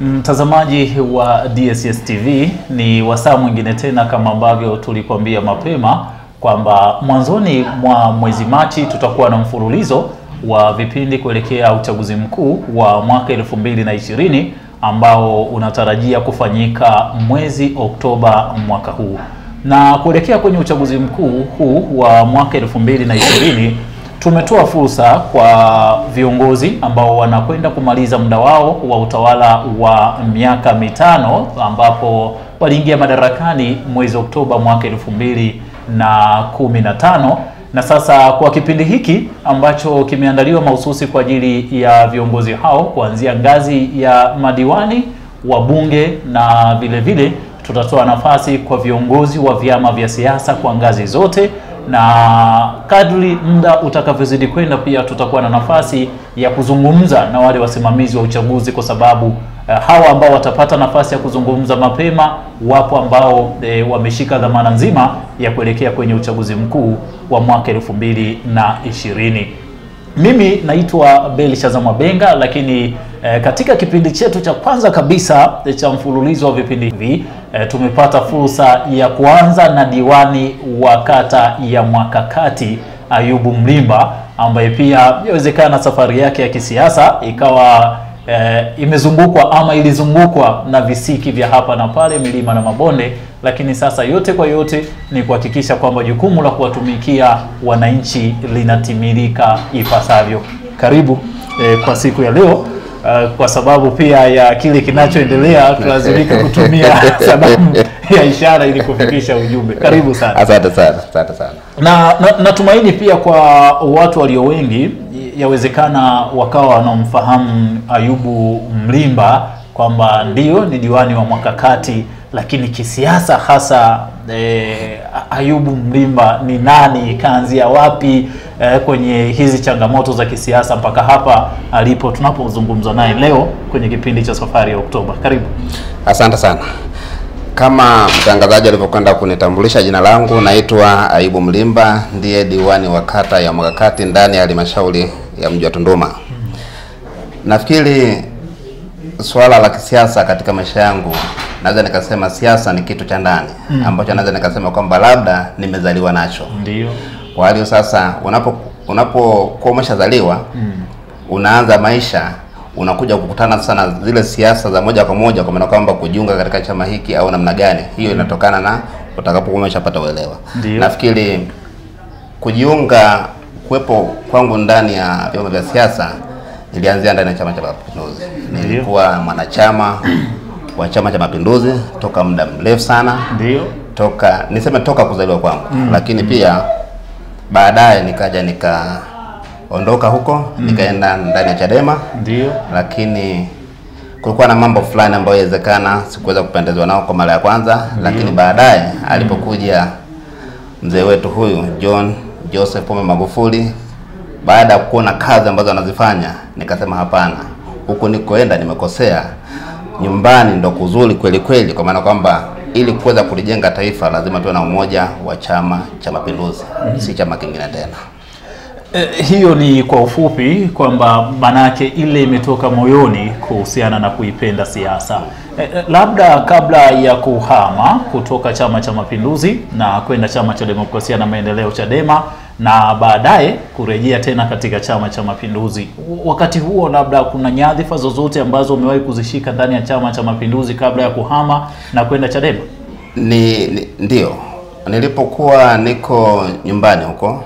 Mtazamaji wa DSS TV, ni wasaa mwingine tena, kama ambavyo tulikuambia mapema kwamba mwanzoni mwa mwezi Machi tutakuwa na mfululizo wa vipindi kuelekea uchaguzi mkuu wa mwaka 2020 ambao unatarajia kufanyika mwezi Oktoba mwaka huu. Na kuelekea kwenye uchaguzi mkuu huu wa mwaka 2020 tumetoa fursa kwa viongozi ambao wanakwenda kumaliza muda wao wa utawala wa miaka mitano ambapo waliingia madarakani mwezi Oktoba mwaka elfu mbili na kumi na tano. Na sasa kwa kipindi hiki ambacho kimeandaliwa mahususi kwa ajili ya viongozi hao kuanzia ngazi ya madiwani, wabunge na vile vile tutatoa nafasi kwa viongozi wa vyama vya siasa kwa ngazi zote na kadri muda utakavyozidi kwenda, pia tutakuwa na nafasi ya kuzungumza na wale wasimamizi wa uchaguzi, kwa sababu uh, hawa ambao watapata nafasi ya kuzungumza mapema, wapo ambao e, wameshika dhamana nzima ya kuelekea kwenye uchaguzi mkuu wa mwaka elfu mbili na ishirini. Mimi naitwa Belshaza Mwabenga, lakini e, katika kipindi chetu cha kwanza kabisa cha mfululizo wa vipindi hivi e, tumepata fursa ya kuanza na diwani wa kata ya Mwakakati Ayubu Mlimba, ambaye pia inawezekana safari yake ya kisiasa ikawa e, imezungukwa ama ilizungukwa na visiki vya hapa na pale, milima na mabonde, lakini sasa yote kwa yote ni kuhakikisha kwamba jukumu la kuwatumikia wananchi linatimilika ipasavyo. Karibu e, kwa siku ya leo. Uh, kwa sababu pia ya kile kinachoendelea tulazimika kutumia sababu ya ishara ili kufikisha ujumbe. Karibu sana. Asante sana, asante sana. Na na- natumaini pia kwa watu walio wengi yawezekana wakawa wanaomfahamu Ayubu Mlimba kwamba ndio ni diwani wa Mwakakati, lakini kisiasa hasa eh, Ayubu Mlimba ni nani, kaanzia wapi eh, kwenye hizi changamoto za kisiasa mpaka hapa alipo tunapozungumza naye leo kwenye kipindi cha Safari ya Oktoba. Karibu. Asante sana. Kama mtangazaji alivyokwenda kunitambulisha, jina langu naitwa Aibu Mlimba, ndiye diwani wa kata ya Mwakakati ndani ya halmashauri ya mji wa Tunduma. Nafikiri swala la kisiasa katika maisha yangu, naweza nikasema siasa ni kitu cha ndani mm, ambacho naweza nikasema kwamba labda nimezaliwa nacho. Ndio. Kwa hiyo sasa, unapo unapokuwa umeshazaliwa unaanza maisha, unakuja kukutana sana zile siasa za moja kwa moja, kwa maana kwamba kujiunga katika chama hiki au namna gani, hiyo mm. inatokana na utakapokuwa umeshapata uelewa. Nafikiri kujiunga, kuwepo kwangu ndani ya vyama vya siasa nilianzia ndani ya Chama cha Mapinduzi. Nilikuwa mwanachama wa Chama cha Mapinduzi toka muda mrefu sana Ndio. toka niseme toka kuzaliwa kwangu mm. lakini pia baadaye nikaja nikaondoka huko mm. nikaenda ndani ya Chadema, Ndio. lakini kulikuwa na mambo fulani ambayo inawezekana sikuweza kupendezwa nao kwa mara ya kwanza, Ndiyo. lakini baadaye alipokuja mzee wetu huyu John Joseph Pombe Magufuli, baada ya kuona kazi ambazo anazifanya, nikasema hapana, huku nikoenda nimekosea, nyumbani ndo kuzuri kweli kweli, kwa maana kwamba ili kuweza kulijenga taifa lazima tuwe na umoja wa Chama cha Mapinduzi, mm -hmm. si chama kingine tena. Eh, hiyo ni kwa ufupi kwamba manake ile imetoka moyoni kuhusiana na kuipenda siasa. E, labda kabla ya kuhama kutoka Chama cha Mapinduzi na kwenda Chama cha Demokrasia na Maendeleo Chadema na baadaye kurejea tena katika Chama cha Mapinduzi, wakati huo labda kuna nyadhifa zozote ambazo umewahi kuzishika ndani ya Chama cha Mapinduzi kabla ya kuhama na kwenda Chadema? Ni, ni ndio. Nilipokuwa niko nyumbani huko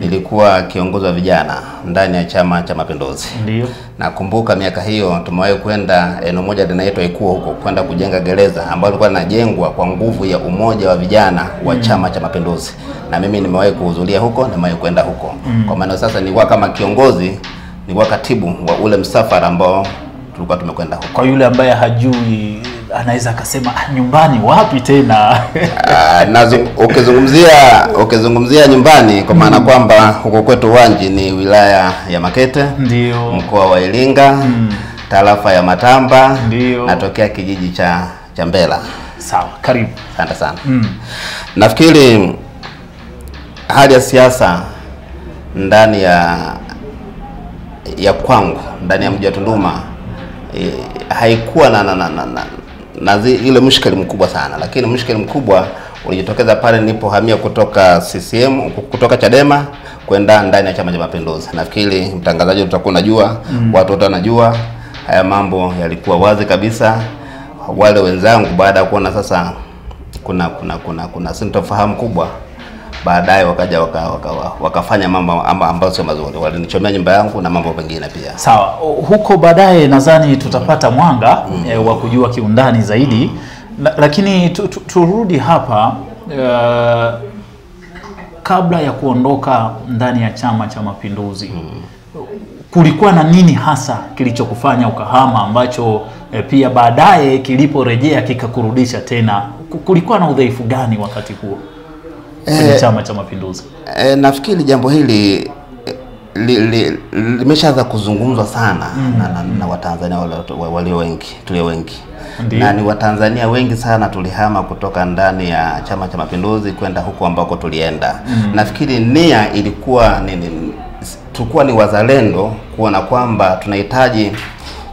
nilikuwa kiongozi wa vijana ndani ya Chama cha Mapinduzi. Ndio. Nakumbuka miaka hiyo tumewahi kwenda eneo moja linaitwa Ikuo huko kwenda kujenga gereza ambalo lilikuwa linajengwa kwa nguvu ya umoja wa vijana wa mm. Chama cha Mapinduzi, na mimi nimewahi kuhudhuria huko, nimewahi kwenda huko. mm. Kwa maana sasa nilikuwa kama kiongozi, nilikuwa katibu wa ule msafara ambao tulikuwa tumekwenda huko. Kwa yule ambaye hajui anaweza akasema "Ah, nyumbani wapi tena? Ah, ukizungumzia ukizungumzia nyumbani kwa maana mm. kwamba huko kwetu Wanji ni wilaya ya Makete, Ndio. mkoa wa Iringa, mm. tarafa ya Matamba, Ndio. natokea kijiji cha cha Mbela. Sawa, karibu. Asante sana. Mm. Nafikiri hali ya siasa ndani ya ya kwangu ndani ya mji wa Tunduma e, haikuwa na, na, na, na, na, na zi, ile mshikeli mkubwa sana, lakini mshkeli mkubwa ulijitokeza pale nilipohamia kutoka CCM kutoka Chadema kwenda ndani ya Chama cha Mapinduzi. Nafikiri mtangazaji utakuwa unajua mm. watu wote wanajua haya mambo yalikuwa wazi kabisa. Wale wenzangu baada ya kuona sasa kuna kuna kuna kuna sintofahamu kubwa baadaye wakaja waka, waka, wakafanya mambo amba- ambayo sio mazuri, walinichomea nyumba yangu na mambo mengine pia. Sawa, huko baadaye nadhani tutapata mwanga mm. e, wa kujua kiundani zaidi mm. na, lakini tu, tu, turudi hapa uh, kabla ya kuondoka ndani ya Chama cha Mapinduzi mm. kulikuwa na nini hasa kilichokufanya ukahama ambacho e, pia baadaye kiliporejea kikakurudisha tena? Kulikuwa na udhaifu gani wakati huo kwenye Eh, Chama cha Mapinduzi? E, nafikiri jambo hili li, li- li- limeshaanza kuzungumzwa sana mm. na, na, na Watanzania walio wengi tulio wengi Ndiyo. na ni Watanzania wengi sana tulihama kutoka ndani ya Chama cha Mapinduzi kwenda huko ambako tulienda. mm. Nafikiri nia ilikuwa ni, ni, tulikuwa ni wazalendo kuona kwamba tunahitaji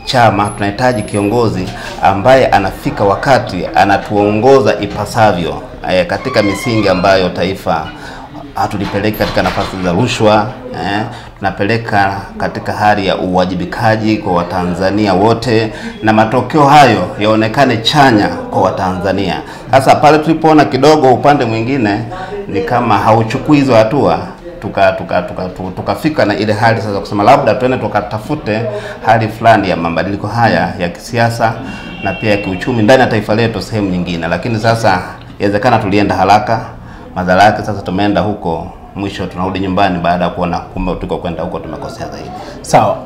chama, tunahitaji kiongozi ambaye anafika wakati anatuongoza ipasavyo e, katika misingi ambayo taifa hatulipeleki katika nafasi za rushwa eh, tunapeleka katika hali ya uwajibikaji kwa Watanzania wote na matokeo hayo yaonekane chanya kwa Watanzania. Sasa pale tulipoona kidogo upande mwingine ni kama hauchukui hizo hatua tuka tuka tuka tuka tukafika na ile hali sasa kusema labda tuende tukatafute hali fulani ya mabadiliko haya ya kisiasa na pia ya kiuchumi ndani ya taifa letu sehemu nyingine, lakini sasa inawezekana tulienda haraka. Madhara yake sasa tumeenda huko, mwisho tunarudi nyumbani baada ya kuona kumbe tuko kwenda huko tumekosea zaidi. Sawa,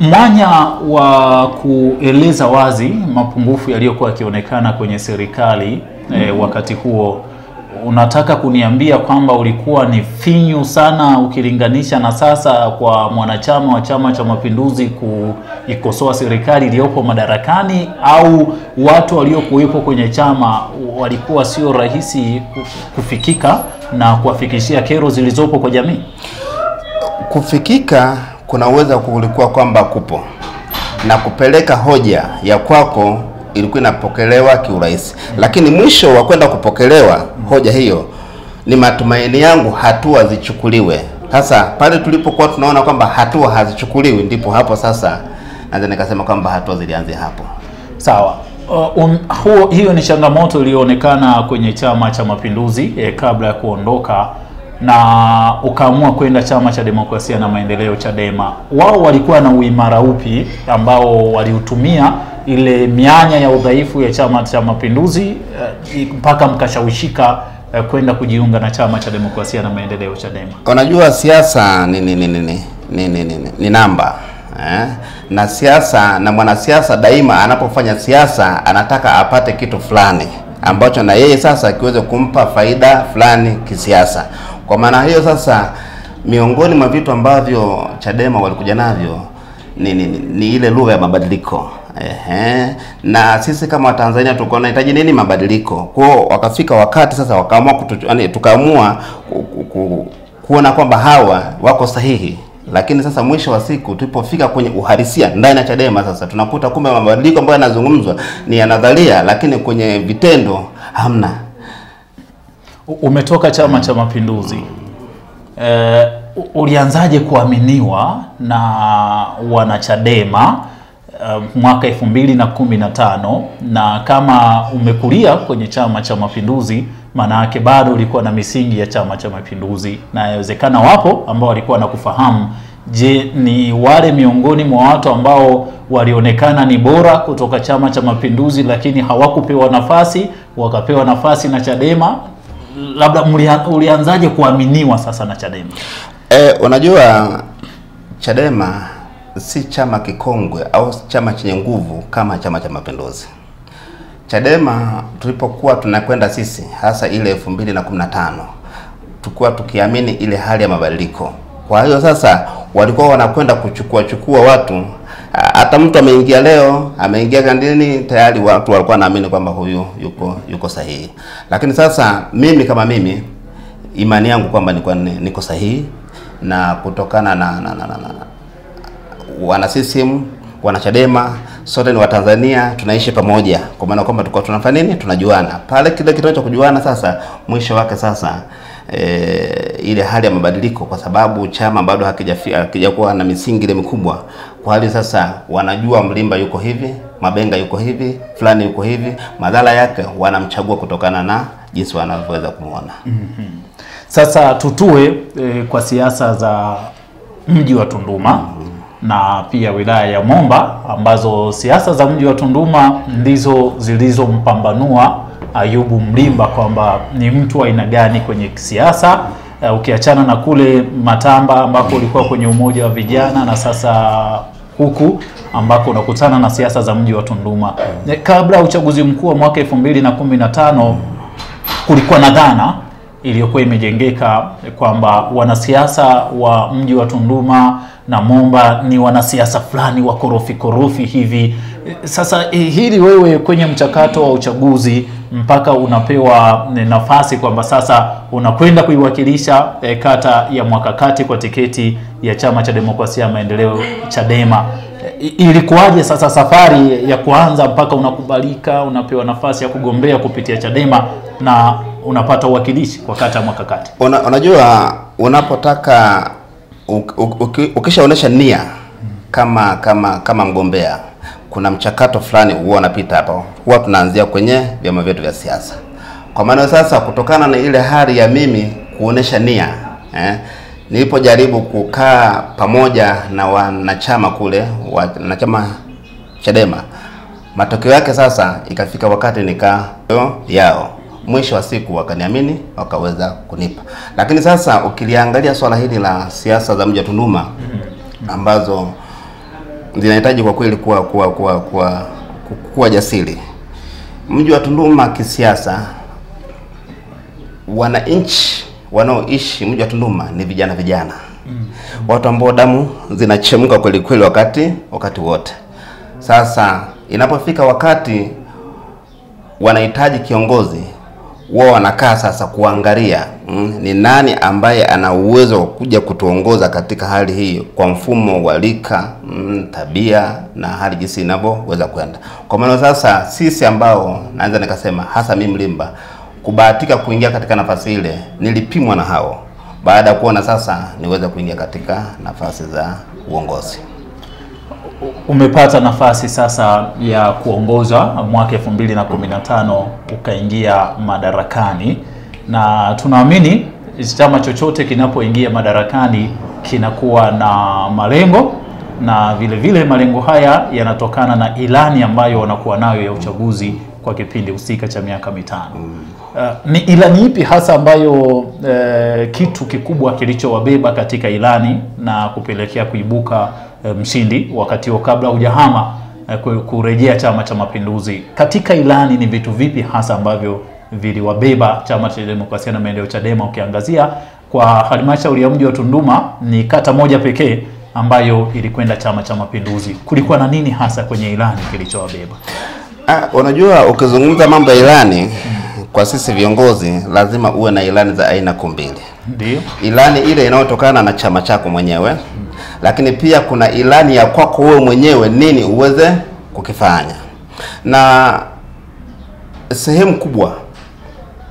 mwanya wa kueleza wazi mapungufu yaliyokuwa yakionekana kwenye serikali mm -hmm. E, wakati huo, unataka kuniambia kwamba ulikuwa ni finyu sana ukilinganisha na sasa kwa mwanachama wa Chama cha Mapinduzi kuikosoa serikali iliyopo madarakani, au watu waliokuwepo kwenye chama walikuwa sio rahisi kufikika na kuwafikishia kero zilizopo kwa jamii? kufikika kunaweza kulikuwa kwamba kupo na kupeleka hoja ya kwako ilikuwa inapokelewa kiurahisi, lakini mwisho wa kwenda kupokelewa hoja hiyo, ni matumaini yangu hatua zichukuliwe. Sasa pale tulipokuwa tunaona kwamba hatua hazichukuliwi, ndipo hapo sasa naweza nikasema kwamba hatua zilianzia hapo. Sawa. Uh, um, huo, hiyo ni changamoto iliyoonekana kwenye Chama cha Mapinduzi eh, kabla ya kuondoka na ukaamua kwenda Chama cha Demokrasia na Maendeleo Chadema. Wao walikuwa na uimara upi ambao waliutumia ile mianya ya udhaifu ya Chama cha Mapinduzi eh, mpaka mkashawishika eh, kwenda kujiunga na Chama cha Demokrasia na Maendeleo Chadema? Unajua siasa ni ni ni ni ni, ni, ni, ni, ni namba eh? Na siasa na mwanasiasa daima anapofanya siasa anataka apate kitu fulani ambacho na yeye sasa kiweze kumpa faida fulani kisiasa. Kwa maana hiyo sasa, miongoni mwa vitu ambavyo Chadema walikuja navyo ni, ni, ni, ni ile lugha ya mabadiliko. Ehe. Na sisi kama Watanzania tulikuwa tunahitaji nini? Mabadiliko. Kwa wakafika wakati sasa wakaamua yani, tukaamua ku, ku, ku, kuona kwamba hawa wako sahihi, lakini sasa mwisho wa siku tulipofika kwenye uhalisia ndani ya Chadema sasa tunakuta kumbe mabadiliko ambayo yanazungumzwa ni ya nadharia, lakini kwenye vitendo hamna. Umetoka Chama cha Mapinduzi e, ulianzaje kuaminiwa na wanachadema uh, mwaka elfu mbili na kumi na tano na kama umekulia kwenye Chama cha Mapinduzi, maana yake bado ulikuwa na misingi ya Chama cha Mapinduzi, na inawezekana wapo ambao walikuwa na kufahamu. Je, ni wale miongoni mwa watu ambao walionekana ni bora kutoka Chama cha Mapinduzi, lakini hawakupewa nafasi, wakapewa nafasi na Chadema? Labda ulianzaje kuaminiwa sasa na Chadema? E, unajua Chadema si chama kikongwe au chama chenye nguvu kama Chama cha Mapinduzi. Chadema tulipokuwa tunakwenda sisi hasa ile elfu mbili na kumi na tano tulikuwa tukiamini ile hali ya mabadiliko. Kwa hiyo sasa walikuwa wanakwenda kuchukua chukua watu, hata mtu ameingia leo, ameingia kandini, tayari watu walikuwa naamini kwamba huyu yuko yuko sahihi. Lakini sasa mimi kama mimi imani yangu kwamba niko niko sahihi na kutokana na, na, na, na, na wana CCM wana Chadema sote ni Watanzania, tunaishi pamoja, kwa maana kwamba tulikuwa tunafanya nini, tunajuana pale. Kile kitendo cha kujuana sasa, mwisho wake sasa e, ile hali ya mabadiliko, kwa sababu chama bado hakijakuwa na misingi ile mikubwa, kwa hali sasa wanajua Mlimba yuko hivi, Mabenga yuko hivi, fulani yuko hivi, madhara yake wanamchagua kutokana na jinsi wanavyoweza kumwona. Sasa tutue e, kwa siasa za mji wa Tunduma mm -hmm. na pia wilaya ya Momba ambazo siasa za mji wa Tunduma ndizo zilizompambanua Ayubu Mlimba kwamba ni mtu wa aina gani kwenye siasa. Uh, ukiachana na kule Matamba ambako ulikuwa kwenye umoja wa vijana na sasa huku ambako unakutana na siasa za mji wa Tunduma. Eh, Kabla ya uchaguzi mkuu wa mwaka 2015 kulikuwa na dhana iliyokuwa imejengeka kwamba wanasiasa wa mji wa Tunduma na Momba ni wanasiasa fulani wa korofi korofi hivi. Sasa eh, hili wewe kwenye mchakato wa uchaguzi mpaka unapewa eh, nafasi kwamba sasa unakwenda kuiwakilisha e, kata ya Mwakakati kwa tiketi ya Chama cha Demokrasia ya Maendeleo Chadema. Ilikuwaje sasa safari ya kuanza mpaka unakubalika unapewa nafasi ya kugombea kupitia Chadema na unapata uwakilishi kwa kata ya Mwakakati? Una, unajua unapotaka uk- uk- uki- ukishaonesha nia kama kama kama mgombea, kuna mchakato fulani huwa unapita hapo, huwa tunaanzia kwenye vyama vyetu vya siasa. Kwa maana sasa, kutokana na ile hali ya mimi kuonesha nia eh, nilipojaribu kukaa pamoja na wanachama kule wanachama Chadema, matokeo yake sasa ikafika wakati nika yao mwisho wa siku wakaniamini wakaweza kunipa. Lakini sasa ukiliangalia swala hili la siasa za mji wa Tunduma ambazo zinahitaji kwa kweli kuwa kuwa kuwa kuwa, kuwa jasiri. Mji wa Tunduma kisiasa, wananchi wanaoishi mji wa Tunduma ni vijana vijana, mm. watu ambao damu zinachemka kweli kweli wakati wakati wote. Sasa inapofika wakati wanahitaji kiongozi wao wanakaa sasa kuangalia mm, ni nani ambaye ana uwezo wa kuja kutuongoza katika hali hii kwa mfumo wa lika mm, tabia na hali jinsi inavyoweza kwenda. Kwa maana sasa sisi ambao naweza nikasema hasa mimi Mlimba kubahatika kuingia katika nafasi ile, nilipimwa na hao baada ya kuona sasa niweze kuingia katika nafasi za uongozi. Umepata nafasi sasa ya kuongoza mwaka 2015 ukaingia madarakani, na tunaamini chama chochote kinapoingia madarakani kinakuwa na malengo na vile vile malengo haya yanatokana na ilani ambayo wanakuwa nayo ya uchaguzi kwa kipindi husika cha miaka mitano. Uh, ni ilani ipi hasa ambayo uh, kitu kikubwa kilichowabeba katika ilani na kupelekea kuibuka mshindi wakati huo kabla hujahama uh, kurejea Chama cha Mapinduzi? Katika ilani ni vitu vipi hasa ambavyo viliwabeba Chama cha Demokrasia na Maendeleo Chadema? Ukiangazia kwa halmashauri ya mji wa Tunduma ni kata moja pekee ambayo ilikwenda Chama cha Mapinduzi. Kulikuwa na nini hasa kwenye ilani kilichowabeba? Ah, unajua ukizungumza mambo ya ilani kwa sisi viongozi lazima uwe na ilani za aina kuu mbili. Ndio. Ilani ile inayotokana na chama chako mwenyewe, lakini pia kuna ilani ya kwako wewe mwenyewe, nini uweze kukifanya. Na sehemu kubwa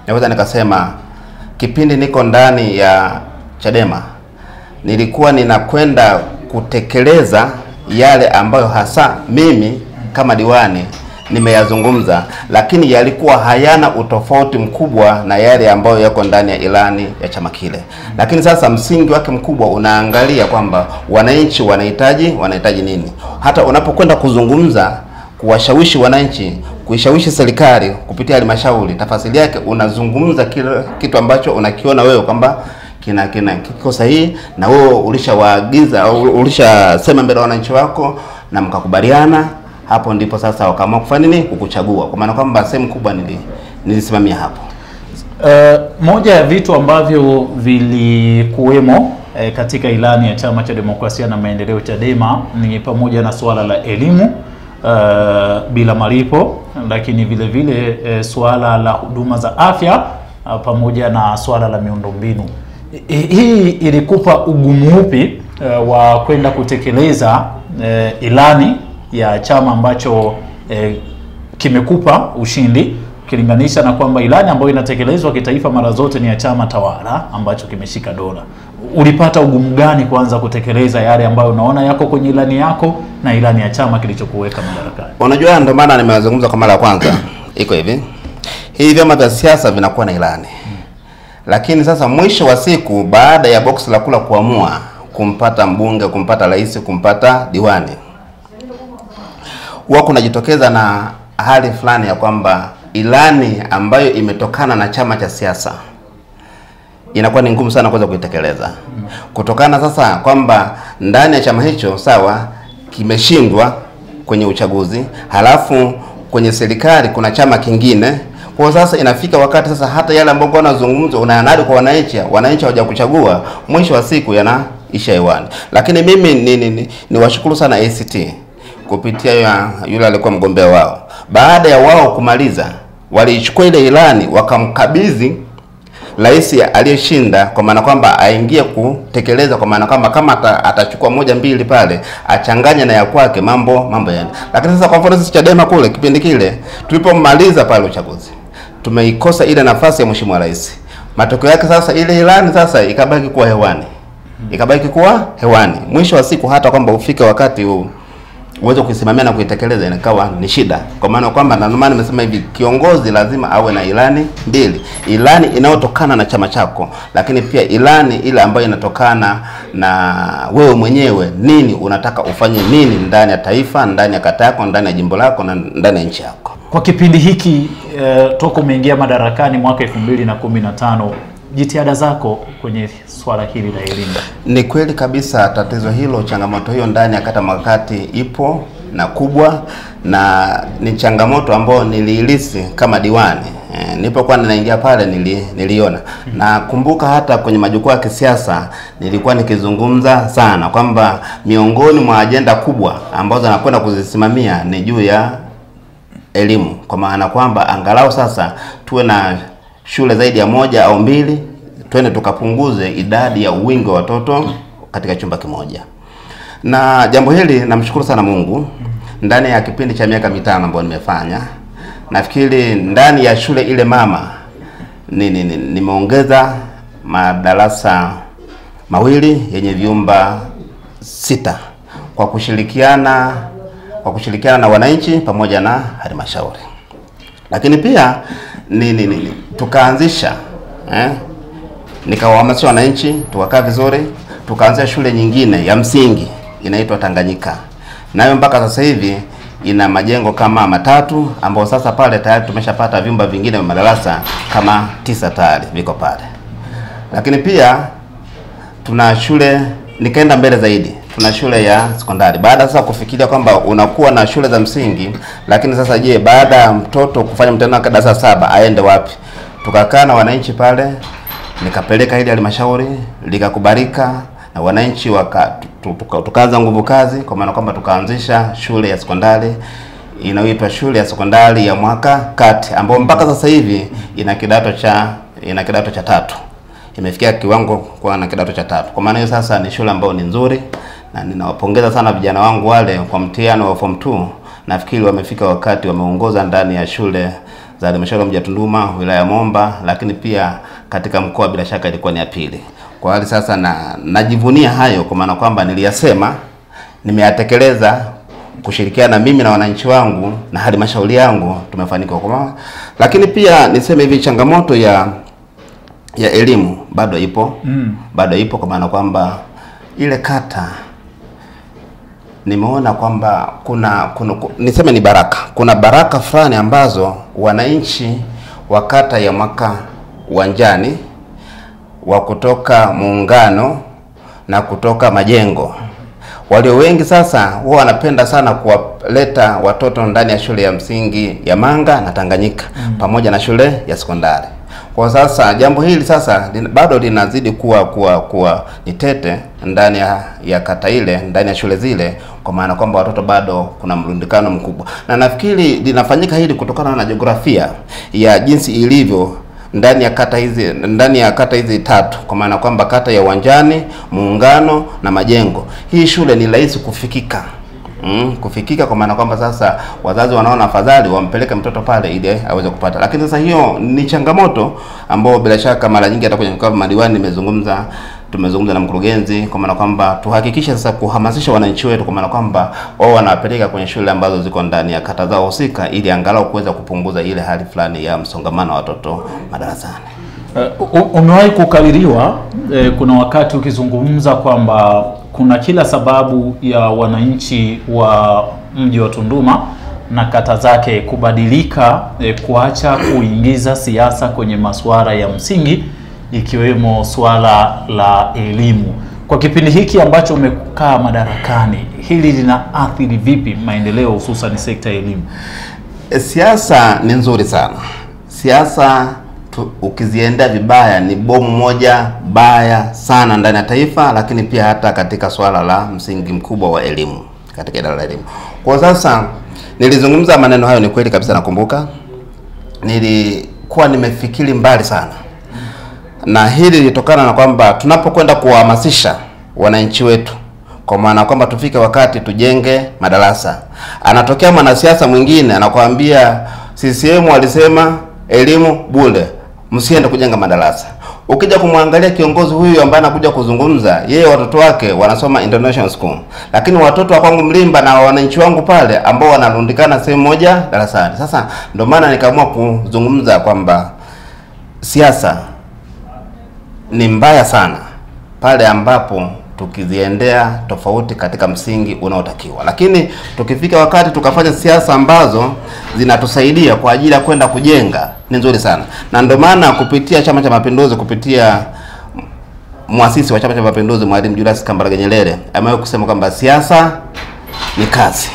naweza nikasema, kipindi niko ndani ya Chadema nilikuwa ninakwenda kutekeleza yale ambayo hasa mimi kama diwani nimeyazungumza, lakini yalikuwa hayana utofauti mkubwa na yale ambayo yako ndani ya ilani ya chama kile. Lakini sasa msingi wake mkubwa unaangalia kwamba wananchi wanahitaji wanahitaji nini. Hata unapokwenda kuzungumza kuwashawishi wananchi, kuishawishi serikali kupitia halmashauri, tafasili yake unazungumza kile kitu ambacho unakiona wewe kwamba kina kina kiko sahihi na wewe ulishawaagiza au ulishasema mbele ya wananchi wako na mkakubaliana, hapo ndipo sasa wakaamua kufanya nini, kukuchagua. Kwa maana kwamba sehemu kubwa nili, nilisimamia hapo. Uh, moja ya vitu ambavyo vilikuwemo eh, katika ilani ya Chama cha Demokrasia na Maendeleo Chadema ni pamoja na suala la elimu uh, bila malipo, lakini vile vile eh, suala la huduma za afya uh, pamoja na suala la miundombinu. Hii ilikupa ugumu upi uh, wa kwenda kutekeleza uh, ilani ya chama ambacho eh, kimekupa ushindi ukilinganisha na kwamba ilani ambayo inatekelezwa kitaifa mara zote ni ya chama tawala ambacho kimeshika dola. Ulipata ugumu gani kuanza kutekeleza yale ambayo unaona yako kwenye ilani yako na ilani ya chama kilichokuweka madarakani? Unajua, ndio maana nimezungumza kwa mara ya kwanza. Iko hivi, hivi vyama vya siasa vinakuwa na ilani, lakini sasa mwisho wa siku, baada ya boksi la kula kuamua kumpata mbunge, kumpata rais, kumpata diwani, huwa kunajitokeza na hali fulani ya kwamba ilani ambayo imetokana na chama cha siasa inakuwa ni ngumu sana kuweza kuitekeleza kutokana sasa kwamba ndani ya chama hicho sawa kimeshindwa kwenye uchaguzi, halafu kwenye serikali kuna chama kingine. Kwa sasa inafika wakati sasa hata yale ambayo wanazungumza unayanadi kwa wananchi, wananchi hawajakuchagua, mwisho wa siku yanaisha hewani. Lakini mimi ni, ni, ni, ni washukuru sana ACT kupitia ya, yule alikuwa mgombea wao, baada ya wao kumaliza, waliichukua ile ilani wakamkabidhi rais aliyeshinda kwa maana kwamba aingie kutekeleza, kwa maana kwamba kama ata, atachukua moja mbili pale achanganye na ya kwake, mambo mambo yaende. Lakini sasa kwa mfano sisi Chadema kule kipindi kile tulipomaliza pale uchaguzi, tumeikosa ile nafasi ya mheshimiwa rais. Matokeo yake sasa ile ilani sasa ikabaki kuwa hewani, ikabaki kuwa hewani. Mwisho wa siku hata kwamba ufike wakati huu uweze kuisimamia na kuitekeleza inakawa ni shida, kwa maana kwamba, ndio maana nimesema hivi, kiongozi lazima awe na ilani mbili, ilani inayotokana na chama chako, lakini pia ilani ile ambayo inatokana na wewe mwenyewe, nini unataka ufanye nini ndani ya taifa, ndani ya kata yako, ndani ya jimbo lako na ndani ya nchi yako. Kwa kipindi hiki eh, toka umeingia madarakani mwaka 2015 jitihada zako kwenye swala hili la elimu? Ni kweli kabisa, tatizo hilo, changamoto hiyo ndani ya kata Makati ipo na kubwa, na ni changamoto ambayo niliilisi kama diwani. E, nilipokuwa ninaingia pale nili, niliona na kumbuka, hata kwenye majukwaa ya kisiasa nilikuwa nikizungumza sana kwamba miongoni mwa ajenda kubwa ambazo nakwenda kuzisimamia ni juu ya elimu, kwa maana kwamba angalau sasa tuwe na shule zaidi ya moja au mbili, twende tukapunguze idadi ya wingi wa watoto katika chumba kimoja. Na jambo hili namshukuru sana Mungu, ndani ya kipindi cha miaka mitano ambayo nimefanya, nafikiri ndani ya shule ile mama ni, ni, ni, nimeongeza madarasa mawili yenye vyumba sita kwa kushirikiana kwa kushirikiana na wananchi pamoja na halmashauri, lakini pia ni, ni, ni, tukaanzisha eh, nikawahamasisha wananchi, tukakaa vizuri, tukaanzia shule nyingine ya msingi inaitwa Tanganyika, nayo mpaka sasa hivi ina majengo kama matatu, ambao sasa pale tayari tumeshapata vyumba vingine vya madarasa kama tisa tayari viko pale, lakini pia tuna shule, nikaenda mbele zaidi tuna shule ya sekondari. Baada sasa kufikiria kwamba unakuwa na shule za msingi, lakini sasa je, baada ya mtoto kufanya mtihani wa darasa saba aende wapi? Tukakaa na wananchi pale, nikapeleka hili halmashauri likakubalika na wananchi waka, tukaanza nguvu kazi, kwa maana kwamba tukaanzisha shule ya sekondari inayoitwa shule ya sekondari ya mwaka kati, ambayo mpaka sasa hivi ina kidato cha ina kidato cha tatu imefikia kiwango kwa na kidato cha tatu. Kwa maana hiyo sasa ni shule ambayo ni nzuri na ninawapongeza sana vijana wangu wale kwa mtihani wa form 2. Nafikiri wamefika wakati wameongoza ndani ya shule za halmashauri ya mji Tunduma, wilaya ya Momba, lakini pia katika mkoa bila shaka ilikuwa ni ya pili. Kwa hali sasa na najivunia hayo kwa maana kwamba niliyasema, nimeyatekeleza kushirikiana na mimi na wananchi wangu na halmashauri yangu tumefanikiwa kwa. Lakini pia niseme hivi changamoto ya ya elimu bado ipo Mm. bado ipo kwa maana kwamba ile kata nimeona kwamba kuna, kuna kuna niseme ni baraka, kuna baraka fulani ambazo wananchi wa kata ya mwaka uwanjani wa kutoka Muungano na kutoka Majengo walio wengi sasa huwa wanapenda sana kuwaleta watoto ndani ya shule ya msingi ya Manga na Tanganyika mm. pamoja na shule ya sekondari. Kwa sasa jambo hili sasa bado linazidi kuwa kuwa kuwa ni tete ndani ya, ya kata ile ndani ya shule zile, kwa maana kwamba watoto bado kuna mrundikano mkubwa, na nafikiri linafanyika hili kutokana na jiografia ya jinsi ilivyo ndani ya kata hizi ndani ya kata hizi tatu, kwa maana kwamba kata ya Uwanjani, Muungano na Majengo. Hii shule ni rahisi kufikika mm, kufikika kwa maana kwamba sasa wazazi wanaona afadhali wampeleke mtoto pale ili aweze kupata. Lakini sasa hiyo ni changamoto ambayo bila shaka mara nyingi hata kwenye madiwani nimezungumza tumezungumza na mkurugenzi kwa maana kwamba tuhakikishe sasa kuhamasisha wananchi wetu kwa maana kwamba wao wanawapeleka kwenye shule ambazo ziko ndani ya kata zao husika ili angalau kuweza kupunguza ile hali fulani ya msongamano wa watoto madarasani. Uh, umewahi kukaririwa eh, kuna wakati ukizungumza kwamba kuna kila sababu ya wananchi wa mji wa Tunduma na kata zake kubadilika eh, kuacha kuingiza siasa kwenye masuala ya msingi ikiwemo swala la elimu. Kwa kipindi hiki ambacho umekaa madarakani, hili lina athiri vipi maendeleo hususan sekta ya elimu? E, siasa ni nzuri sana. Siasa ukiziendea vibaya ni bomu moja baya sana ndani ya taifa, lakini pia hata katika swala la msingi mkubwa wa elimu katika idara la elimu. Kwa sasa nilizungumza maneno hayo, ni kweli kabisa, nakumbuka nilikuwa nimefikiri mbali sana, na hili lilitokana na kwamba tunapokwenda kuwahamasisha wananchi wetu kwa maana kwamba tufike wakati tujenge madarasa. Anatokea mwanasiasa mwingine anakuambia CCM walisema elimu bure, msiende kujenga madarasa. Ukija kumwangalia kiongozi huyu ambaye anakuja kuzungumza, yeye watoto wake wanasoma international school, lakini watoto wa kwangu Mlimba na wananchi wangu pale ambao wanarundikana sehemu moja darasani. Sasa ndio maana nikaamua kuzungumza kwamba siasa ni mbaya sana pale ambapo tukiziendea tofauti katika msingi unaotakiwa, lakini tukifika wakati tukafanya siasa ambazo zinatusaidia kwa ajili ya kwenda kujenga ni nzuri sana, na ndio maana kupitia Chama cha Mapinduzi, kupitia mwasisi wa Chama cha Mapinduzi Mwalimu Julius Kambarage Nyerere amewahi kusema kwamba siasa ni kazi.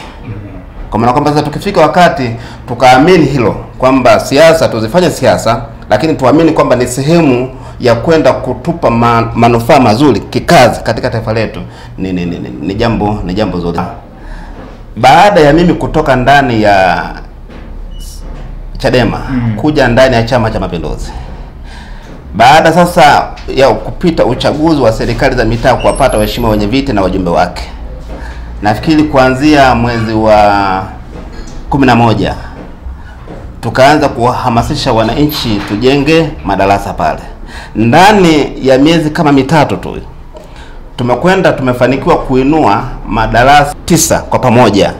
Kwa maana kwamba sasa tukifika wakati tukaamini hilo kwamba siasa tuzifanye siasa, lakini tuamini kwamba ni sehemu ya kwenda kutupa ma, manufaa mazuri kikazi katika taifa letu, ni, ni, ni, ni, ni jambo ni jambo zuri. Baada ya mimi kutoka ndani ya Chadema mm. kuja ndani ya Chama cha Mapinduzi, baada sasa ya kupita uchaguzi wa serikali za mitaa kuwapata waheshimiwa wenye viti na wajumbe wake nafikiri kuanzia mwezi wa kumi na moja tukaanza kuwahamasisha wananchi tujenge madarasa pale. Ndani ya miezi kama mitatu tu tumekwenda tumefanikiwa kuinua madarasa tisa kwa pamoja,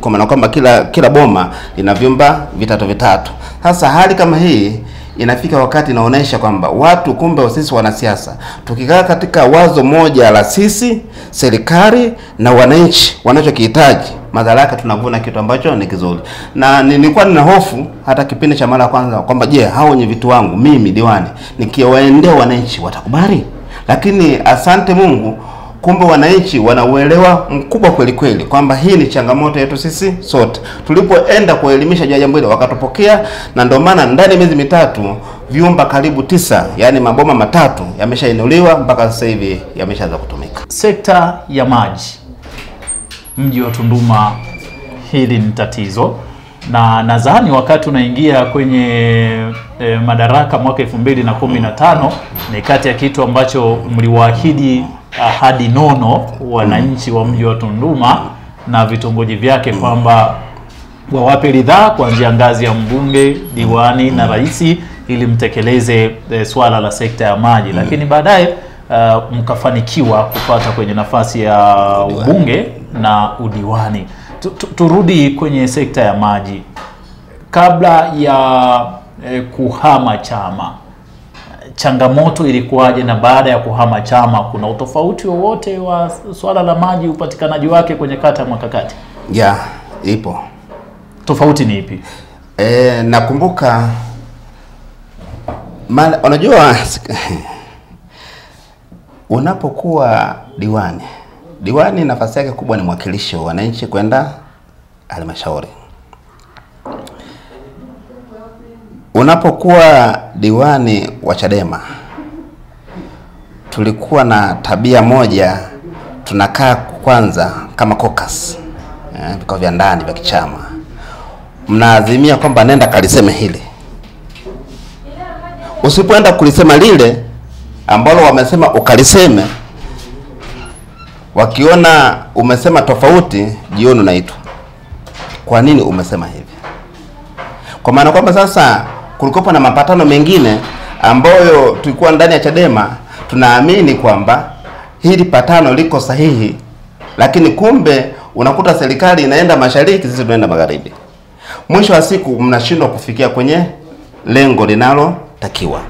kwa maana kwamba kila kila boma lina vyumba vitatu vitatu. Sasa hali kama hii inafika wakati inaonyesha kwamba watu kumbe sisi wanasiasa tukikaa katika wazo moja la sisi serikali na wananchi wanachokihitaji madhara yake tunavuna kitu ambacho ni kizuri, na nilikuwa nina hofu hata kipindi cha mara ya kwanza kwamba je, hao wenye vitu wangu mimi diwani nikiwaendea wananchi watakubali? Lakini asante Mungu, kumbe wananchi wanauelewa mkubwa kweli kweli kwamba hii ni changamoto yetu sisi sote. Tulipoenda kuelimisha juu ya jambo hilo wakatupokea, na ndio maana ndani ya miezi mitatu vyumba karibu tisa, yaani maboma matatu yameshainuliwa mpaka sasa hivi yameshaanza kutumika. Sekta ya maji, mji wa Tunduma, hili ni tatizo, na nadhani wakati unaingia kwenye e, madaraka mwaka elfu mbili na kumi na tano ni kati ya kitu ambacho mliwaahidi ahadi nono wananchi wa mji wa Tunduma na vitongoji vyake kwamba wawape ridhaa kuanzia ngazi ya mbunge, diwani na rais ili mtekeleze e, swala la sekta ya maji, lakini baadaye uh, mkafanikiwa kupata kwenye nafasi ya ubunge na udiwani. Tu- tu- Turudi kwenye sekta ya maji. Kabla ya e, kuhama chama changamoto ilikuwaje, na baada ya kuhama chama kuna utofauti wowote wa swala la maji, upatikanaji wake kwenye kata ya Mwakakati? Ya, ipo. Tofauti ni ipi? E, nakumbuka mara, unajua unapokuwa diwani, diwani nafasi yake kubwa ni mwakilishi wa wananchi kwenda halmashauri. Unapokuwa diwani wa Chadema, tulikuwa na tabia moja, tunakaa kwanza kama caucus, eh, vikao vya ndani vya kichama mnaazimia kwamba nenda kaliseme hili. Usipoenda kulisema lile ambalo wamesema ukaliseme, wakiona umesema tofauti, jioni unaitwa. Kwa nini umesema hivi? Kwa maana kwamba sasa kulikuwa na mapatano mengine ambayo tulikuwa ndani ya Chadema tunaamini kwamba hili patano liko sahihi, lakini kumbe unakuta serikali inaenda mashariki, sisi tunaenda magharibi. Mwisho wa siku mnashindwa kufikia kwenye lengo linalotakiwa.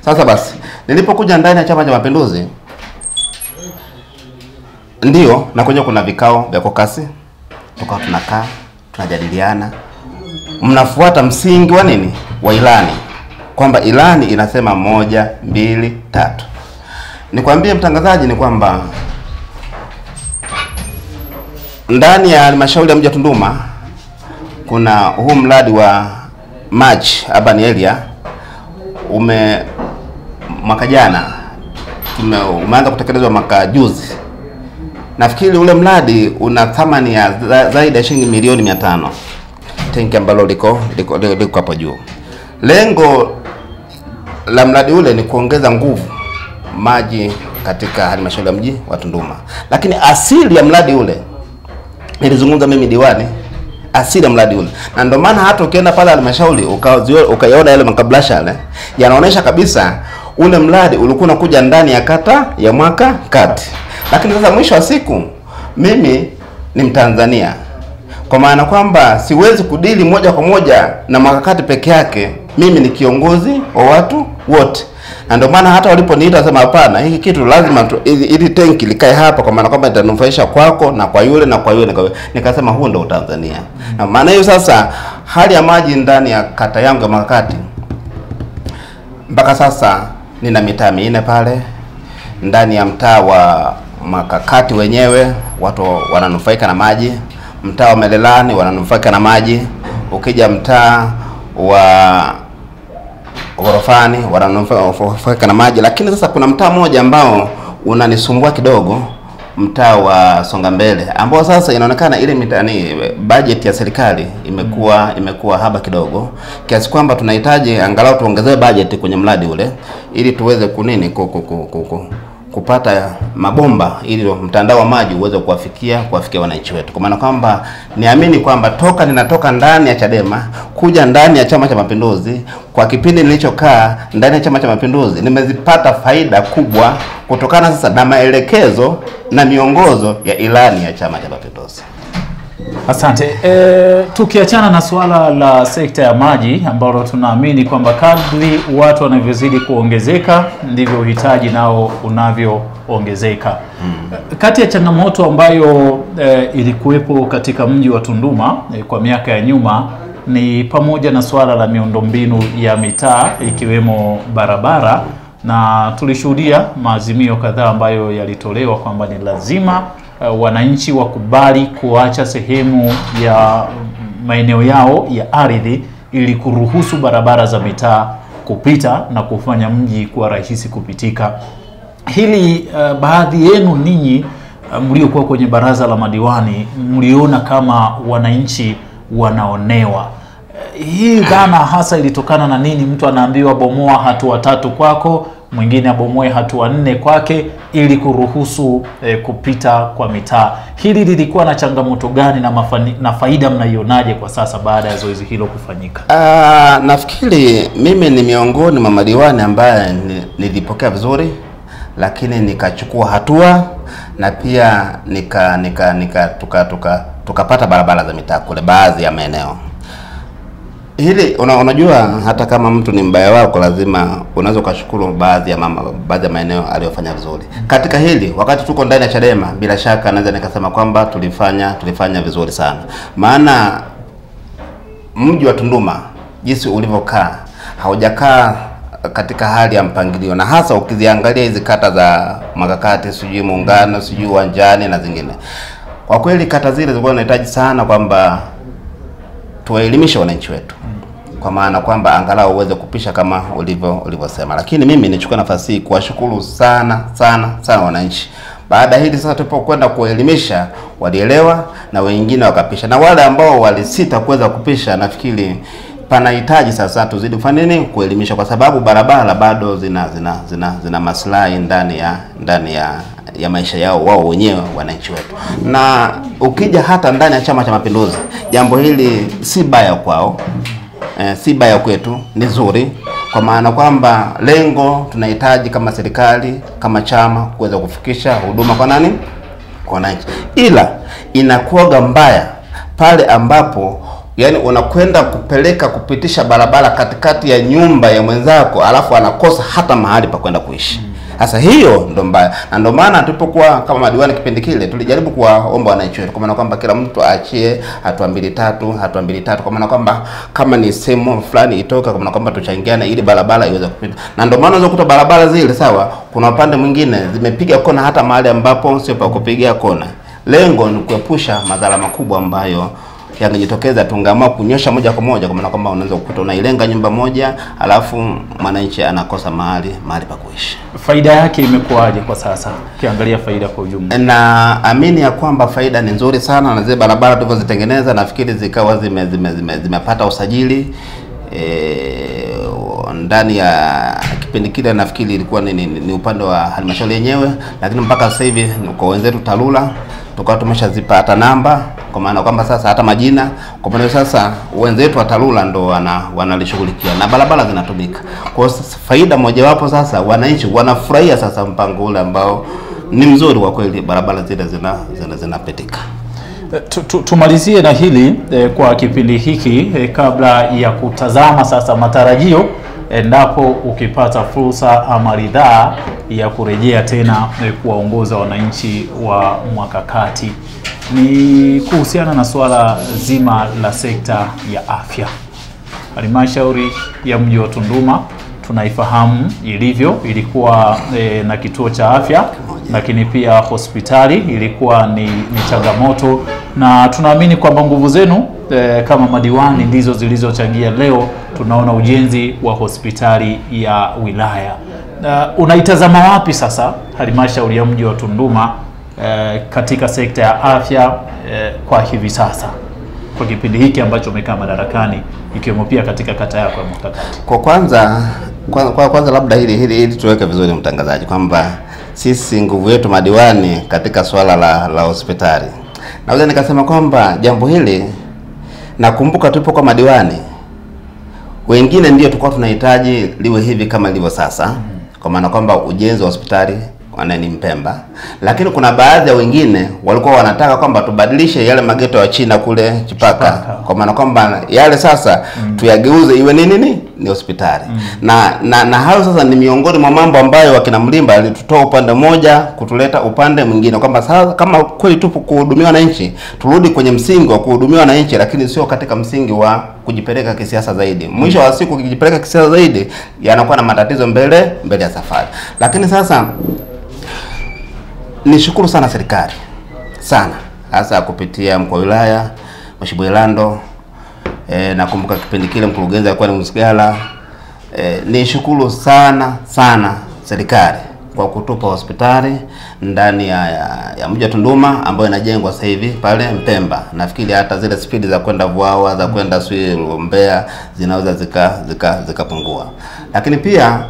Sasa basi, nilipokuja ndani ya Chama cha Mapinduzi, ndio na kwenye kuna vikao vya kokasi, tukawa tunakaa tunajadiliana, mnafuata msingi wa nini wa ilani, kwamba ilani inasema moja, mbili, tatu. Nikwambie mtangazaji, ni kwamba ndani ya halmashauri ya mji wa Tunduma kuna huu mradi wa maji urban area ume mwaka jana umeanza kutekelezwa mwaka juzi. Nafikiri ule mradi una thamani ya za- zaidi ya shilingi milioni mia tano tenki ambalo liko liko hapo juu. Lengo la mradi ule ni kuongeza nguvu maji katika halmashauri ya mji wa Tunduma, lakini asili ya mradi ule nilizungumza mimi diwani asili ya mradi ule, na ndio maana hata ukienda pale halmashauri ukaiona yale makabrasha yale yanaonyesha kabisa ule mradi ulikuwa unakuja ndani ya kata ya mwaka kati. Lakini sasa mwisho wa siku mimi ni Mtanzania, kwa maana kwamba siwezi kudili moja kwa moja na mwakakati peke yake. Mimi ni kiongozi wa watu wote, na ndio maana hata waliponiita wasema, hapana, hiki kitu lazima ili, tenki likae hapa, kwa maana kwamba itanufaisha kwako na kwa yule na kwa yule. Nikasema huo ndio Utanzania, na maana hiyo sasa hali ya maji ndani ya kata yangu ya Makakati mpaka sasa nina mitaa minne pale. Ndani ya mtaa wa Makakati wenyewe watu wananufaika na maji, mtaa wa Melelani wananufaika na maji, ukija mtaa wa ghorofani wananufaika na maji, lakini sasa kuna mtaa mmoja ambao unanisumbua kidogo, mtaa wa Songa Mbele ambao sasa inaonekana ile mitani budget ya serikali imekuwa imekuwa haba kidogo, kiasi kwamba tunahitaji angalau tuongezewe budget kwenye mradi ule ili tuweze kunini kuku, kuku, ku, ku, ku, kupata mabomba ili mtandao wa maji uweze kuwafikia kuwafikia wananchi wetu, kwa maana kwamba niamini kwamba toka ninatoka ndani ya Chadema kuja ndani ya Chama cha Mapinduzi, kwa kipindi nilichokaa ndani ya Chama cha Mapinduzi nimezipata faida kubwa kutokana sasa na maelekezo na miongozo ya ilani ya Chama cha Mapinduzi. Asante. E, tukiachana na suala la sekta ya maji ambalo tunaamini kwamba kadri watu wanavyozidi kuongezeka ndivyo uhitaji nao unavyoongezeka. Hmm. Kati ya changamoto ambayo e, ilikuwepo katika mji wa Tunduma e, kwa miaka ya nyuma ni pamoja na suala la miundombinu ya mitaa ikiwemo barabara, na tulishuhudia maazimio kadhaa ambayo yalitolewa kwamba ni lazima uh, wananchi wakubali kuacha sehemu ya maeneo yao ya ardhi ili kuruhusu barabara za mitaa kupita na kufanya mji kuwa rahisi kupitika. Hili uh, baadhi yenu ninyi uh, mliokuwa kwenye baraza la madiwani mliona kama wananchi wanaonewa. Uh, hii dhana hasa ilitokana na nini? Mtu anaambiwa bomoa hatua tatu kwako, mwingine abomoe hatua nne kwake ili kuruhusu e, kupita kwa mitaa. Hili lilikuwa na changamoto gani na, mafani, na faida mnaionaje kwa sasa baada ya zoezi hilo kufanyika? Uh, nafikiri mimi ni miongoni mwa madiwani ambaye ni- nilipokea vizuri, lakini nikachukua hatua na pia nika nika nika tuka tuka tukapata barabara za mitaa kule baadhi ya maeneo. Hili una, unajua hata kama mtu ni mbaya wako lazima unaweza ukashukuru baadhi ya mama, baadhi ya maeneo aliyofanya vizuri. Katika hili wakati tuko ndani ya Chadema, bila shaka naweza nikasema kwamba tulifanya tulifanya vizuri sana, maana mji wa Tunduma jinsi ulivyokaa haujakaa katika hali ya mpangilio, na hasa ukiziangalia hizi kata za Makakati, sijui Muungano, sijui Uwanjani na zingine. Kwa kweli kata zile zilikuwa zinahitaji sana kwamba tuwaelimishe wananchi wetu, kwa maana kwamba angalau uweze kupisha kama ulivyo ulivyosema. Lakini mimi nichukue nafasi hii kuwashukuru sana sana sana wananchi. Baada hili sasa, tulipokwenda kuelimisha, walielewa na wengine wakapisha, na wale ambao walisita kuweza kupisha, nafikiri panahitaji sasa tuzidi kufanya nini, kuelimisha, kwa sababu barabara bado zina zina zina, zina maslahi ndani ya ndani ya ya maisha yao wao wenyewe wananchi wetu. Na ukija hata ndani ya Chama cha Mapinduzi, jambo hili si baya kwao e, si baya kwetu, ni zuri kwa maana kwamba lengo tunahitaji kama serikali kama chama kuweza kufikisha huduma kwa nani, kwa wananchi, ila inakuwaga mbaya pale ambapo yani unakwenda kupeleka kupitisha barabara katikati ya nyumba ya mwenzako alafu anakosa hata mahali pa kwenda kuishi. Sasa hiyo ndo mbaya, na ndo maana tulipokuwa kama madiwani kipindi kile tulijaribu kuwaomba wananchi wetu, kwa maana kwamba kila mtu aachie hatua mbili tatu, hatua mbili tatu, kwa maana kwamba kama ni sehemu fulani itoka, kwa maana kwamba tuchangiane ili barabara iweze kupita. Na ndo maana unaweza kukuta barabara zile sawa, kuna upande mwingine zimepiga kona hata mahali ambapo sio pa kupigia kona. Lengo ni kuepusha madhara makubwa ambayo yangejitokeza tungeamua kunyosha moja kwa moja, kwa maana kwamba unaweza kukuta unailenga nyumba moja, alafu mwananchi anakosa mahali mahali pa kuishi. Faida yake imekuwaje kwa sasa, ukiangalia faida kwa ujumla? na amini ya kwamba faida ni nzuri sana, na zile barabara tulivyozitengeneza nafikiri zikawa zime, zime, zime, zimepata usajili e, ndani ya kipindi kile nafikiri ilikuwa ni, ni, ni upande wa halmashauri yenyewe, lakini mpaka sasa hivi kwa wenzetu TARURA tukawa tumeshazipata namba, kwa maana kwamba sasa hata majina kwa maana sasa wenzetu wa TARURA ndo wana wanalishughulikia na barabara zinatumika. Kwa hiyo faida mojawapo sasa wananchi wanafurahia sasa mpango ule ambao ni mzuri kwa kweli, barabara zile zina zina zinapitika. Eh, tu- tu- Tumalizie na hili eh, kwa kipindi hiki eh, kabla ya kutazama sasa matarajio endapo ukipata fursa ama ridhaa ya kurejea tena eh, kuwaongoza wananchi wa Mwakakati, ni kuhusiana na swala zima la sekta ya afya. Halmashauri ya mji wa Tunduma tunaifahamu ilivyo, ilikuwa e, na kituo cha afya, lakini pia hospitali ilikuwa ni, ni changamoto, na tunaamini kwamba nguvu zenu e, kama madiwani ndizo zilizochangia leo tunaona ujenzi wa hospitali ya wilaya. Uh, unaitazama wapi sasa halmashauri ya mji wa Tunduma e, katika sekta ya afya eh, kwa hivi sasa kwa kipindi hiki ambacho umekaa madarakani ikiwemo pia katika kata yako ya Mwakakati. Kwa kwanza kwa, kwa kwanza labda hili hili hili tuweke vizuri mtangazaji, kwamba sisi nguvu yetu madiwani katika swala la la hospitali, naweza nikasema kwamba jambo hili nakumbuka tulipokuwa madiwani wengine ndio tulikuwa tunahitaji liwe hivi kama lilivyo sasa, kwa maana kwamba ujenzi wa hospitali wanani Mpemba, lakini kuna baadhi ya wengine walikuwa wanataka kwamba tubadilishe yale mageto ya China kule Chipaka, Chipaka. kwa maana kwamba yale sasa mm. tuyageuze iwe nini nini ni hospitali mm. na, na na hayo sasa ni miongoni mwa mambo ambayo wakina Mlimba alitutoa upande mmoja kutuleta upande mwingine, kwamba sasa kama kweli tupo kuhudumia wananchi, turudi kwenye msingi wa kuhudumia wananchi, lakini sio katika msingi wa kujipeleka kisiasa zaidi. Mwisho wa siku ukijipeleka kisiasa zaidi, yanakuwa na matatizo mbele mbele ya safari. Lakini sasa nishukuru sana serikali sana, hasa kupitia mkuu wa wilaya Mheshimiwa Ilando. E, nakumbuka kipindi kile mkurugenzi alikuwa ni Msigala. E, nishukuru sana sana serikali kwa kutupa hospitali ndani ya, ya, ya mji wa Tunduma ambayo inajengwa sasa hivi pale Mpemba. Nafikiri hata zile spidi za kwenda Vwawa za kwenda swilu Mbeya zinaweza zika zika zikapungua, lakini pia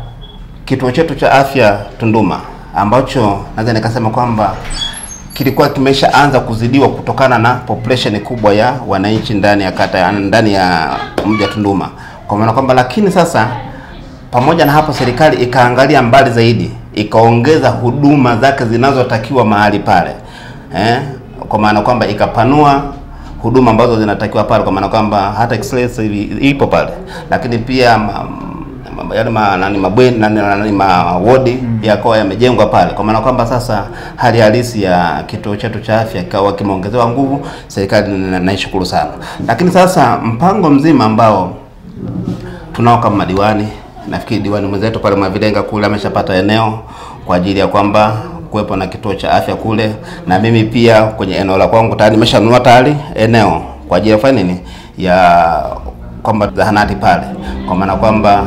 kituo chetu cha afya Tunduma ambacho naweza nikasema kwamba kilikuwa kimeshaanza kuzidiwa kutokana na population kubwa ya wananchi ndani ya kata ndani ya mji wa Tunduma, kwa maana kwamba, lakini sasa pamoja na hapo, serikali ikaangalia mbali zaidi, ikaongeza huduma zake zinazotakiwa mahali pale eh, kwa maana kwamba ikapanua huduma ambazo zinatakiwa pale, kwa maana kwamba hata hivi ipo pale, lakini pia ma, ma- ma, nani mabweni nani, nani mawodi yakawa yamejengwa pale, kwa maana kwamba sasa hali halisi ya kituo chetu cha afya kikawa kimeongezewa nguvu. Serikali na- na sana, lakini sasa mpango mzima ambao tunao kama madiwani, nafikiri diwani mwenzetu pale Mwavilenga kule ameshapata eneo kwa ajili ya kwamba kuwepo na kituo cha afya kule, na mimi pia kwenye eneo la kwangu tayari nimeshanunua tayari eneo kwa ajili ya kufanya nini, ya kwamba zahanati pale, kwa maana kwamba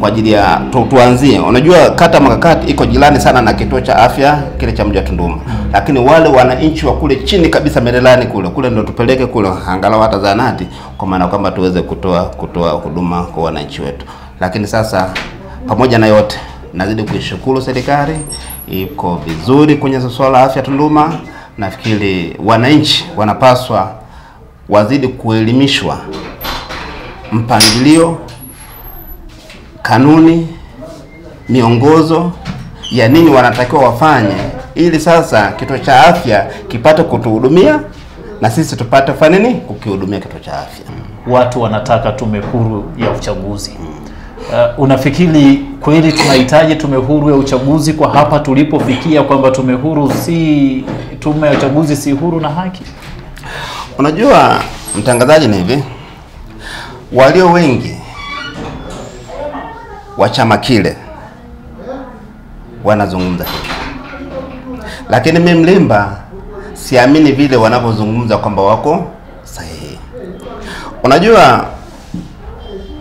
kwa ajili ya tu, tuanzie. Unajua kata Makakati iko jirani sana na kituo cha afya kile cha mji wa Tunduma, lakini wale wananchi wa kule chini kabisa Merelani kule kule ndio tupeleke kule angalau hata zahanati, kwa maana kwamba tuweze kutoa kutoa huduma kwa wananchi wetu. Lakini sasa pamoja na yote nazidi kuishukuru serikali, iko vizuri kwenye swala la afya Tunduma. Nafikiri wananchi wanapaswa wazidi kuelimishwa mpangilio, kanuni, miongozo ya nini wanatakiwa wafanye, ili sasa kituo cha afya kipate kutuhudumia na sisi tupate kufanya nini, kukihudumia kituo cha afya. Watu wanataka tume huru ya uchaguzi. Uh, unafikiri kweli tunahitaji tume huru ya uchaguzi kwa hapa tulipofikia, kwamba tume huru si tume ya uchaguzi si huru na haki? Unajua mtangazaji, ni hivi, walio wengi wa chama kile wanazungumza hivi, lakini mimi Mlimba siamini vile wanavyozungumza kwamba wako sahihi. Unajua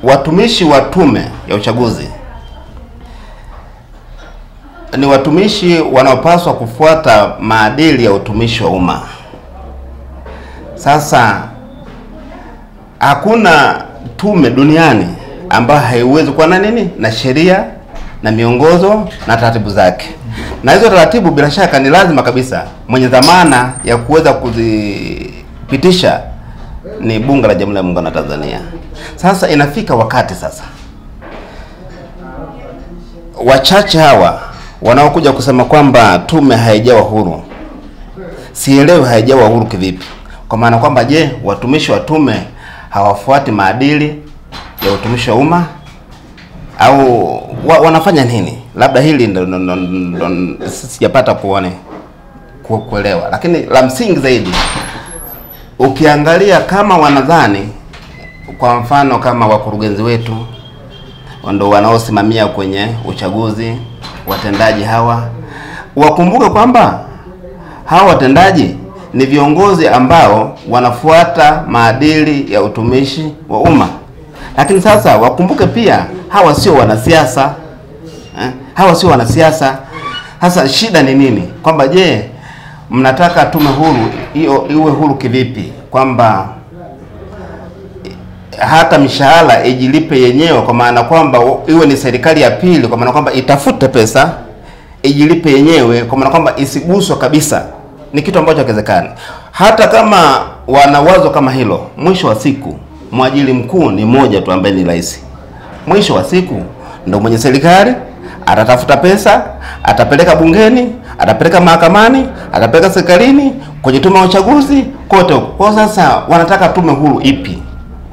watumishi wa tume ya uchaguzi ni watumishi wanaopaswa kufuata maadili ya utumishi wa umma. Sasa hakuna tume duniani ambayo haiwezi kuwa na nini? Na sheria na miongozo na taratibu zake, na hizo taratibu bila shaka ni lazima kabisa. Mwenye dhamana ya kuweza kuzipitisha ni Bunge la Jamhuri ya Muungano wa Tanzania. Sasa inafika wakati sasa. Wachache hawa wanaokuja kusema kwamba tume haijawa huru, sielewi haijawa huru kivipi? Kwa maana kwamba je, watumishi wa tume hawafuati maadili ya utumishi wa umma au wa, wanafanya nini? Labda hili sijapata kuone kuelewa, lakini la msingi zaidi ukiangalia kama wanadhani, kwa mfano kama wakurugenzi wetu ndo wanaosimamia kwenye uchaguzi, watendaji hawa wakumbuke kwamba hawa watendaji ni viongozi ambao wanafuata maadili ya utumishi wa umma. Lakini sasa wakumbuke pia hawa sio wanasiasa eh? Hawa sio wanasiasa. Sasa shida ni nini? Kwamba je, mnataka tume huru hiyo iwe huru kivipi? Kwamba hata mishahara ijilipe yenyewe, kwa maana kwamba iwe ni serikali ya pili, kwa maana kwamba itafute pesa ijilipe yenyewe, kwa maana kwamba isiguswe kabisa, ni kitu ambacho hakiwezekani. Hata kama wana wazo kama hilo, mwisho wa siku mwajiri mkuu ni mmoja tu ambaye ni rais. Mwisho wa siku ndio mwenye serikali atatafuta pesa, atapeleka bungeni, atapeleka mahakamani, atapeleka serikalini, kwenye tume ya uchaguzi, kote huko. Kwa sasa wanataka tume huru ipi?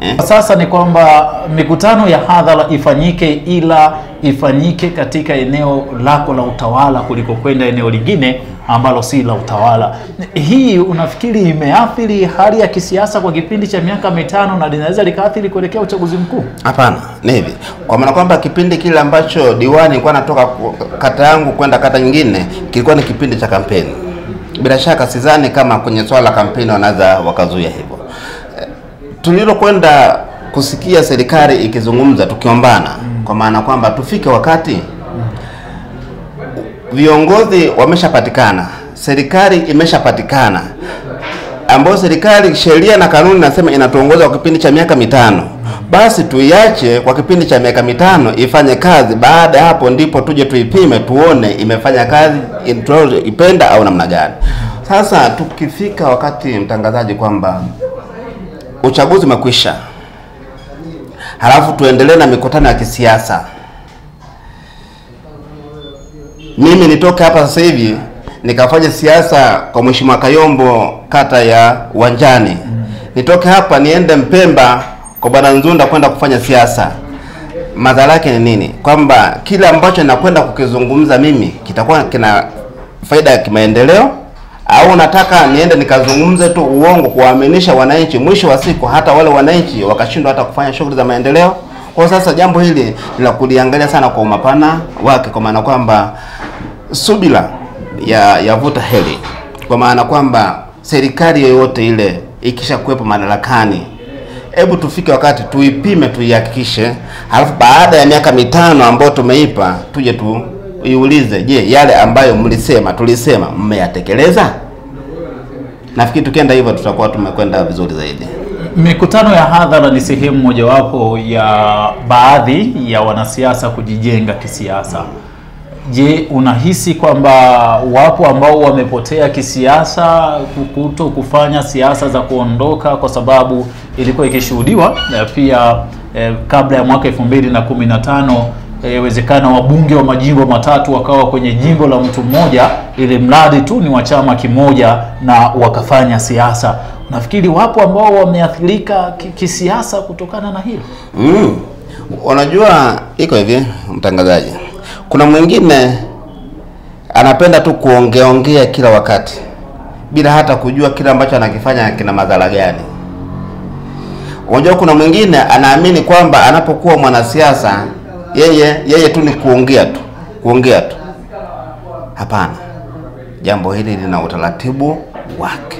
Eh? Sasa ni kwamba mikutano ya hadhara ifanyike, ila ifanyike katika eneo lako la utawala kuliko kwenda eneo lingine ambalo si la utawala. Hii unafikiri imeathiri hali ya kisiasa kwa kipindi cha miaka mitano na linaweza likaathiri kuelekea uchaguzi mkuu? Hapana, ni hivi, kwa maana kwamba kipindi kile ambacho diwani alikuwa natoka kata yangu kwenda kata nyingine kilikuwa ni kipindi cha kampeni. Bila shaka sidhani kama kwenye swala la kampeni wanaweza wakazuia hivyo. Tulilokwenda kusikia serikali ikizungumza, tukiombana, mm. kwa maana kwamba tufike wakati mm. viongozi wameshapatikana, serikali imeshapatikana, ambayo serikali sheria na kanuni nasema inatuongoza kwa kipindi cha miaka mitano, basi tuiache kwa kipindi cha miaka mitano ifanye kazi. Baada ya hapo ndipo tuje tuipime, tuone imefanya kazi ipenda au namna gani. Sasa tukifika wakati mtangazaji, kwamba uchaguzi umekwisha, halafu tuendelee na mikutano ya kisiasa mimi nitoke hapa sasa hivi nikafanya siasa kwa Mheshimiwa Kayombo kata ya Uwanjani, nitoke hapa niende Mpemba kwa Bwana Nzunda kwenda kufanya siasa. Madhara yake ni nini? Kwamba kile ambacho nakwenda kukizungumza mimi kitakuwa kina faida ya kimaendeleo au nataka niende nikazungumze tu uongo kuwaaminisha wananchi, mwisho wa siku hata wale wananchi wakashindwa hata kufanya shughuli za maendeleo. Kwa sasa jambo hili la kuliangalia sana kwa umapana wake, kwa maana kwamba subira ya yavuta heri, kwa maana kwamba serikali yoyote ile ikisha kuwepo madarakani, hebu tufike wakati tuipime, tuihakikishe, halafu baada ya miaka mitano ambayo tumeipa tuje tu iulize, je, yale ambayo mlisema tulisema mmeyatekeleza? Nafikiri tukienda hivyo tutakuwa tumekwenda vizuri zaidi. Mikutano ya hadhara ni sehemu mojawapo ya baadhi ya wanasiasa kujijenga kisiasa. Je, unahisi kwamba wapo ambao wamepotea kisiasa kuto kufanya siasa za kuondoka, kwa sababu ilikuwa ikishuhudiwa eh, pia eh, kabla ya mwaka 2015 E, yawezekana wabunge wa majimbo matatu wakawa kwenye jimbo la mtu mmoja, ili mradi tu ni wa chama kimoja na wakafanya siasa. Nafikiri wapo ambao wameathirika kisiasa kutokana na hilo. Mm. Unajua iko hivi mtangazaji, kuna mwingine anapenda tu kuongeaongea kila wakati bila hata kujua kile ambacho anakifanya kina madhara gani. Unajua, kuna mwingine anaamini kwamba anapokuwa mwanasiasa yeye yeye tu ni kuongea tu kuongea tu. Hapana, jambo hili lina utaratibu wake,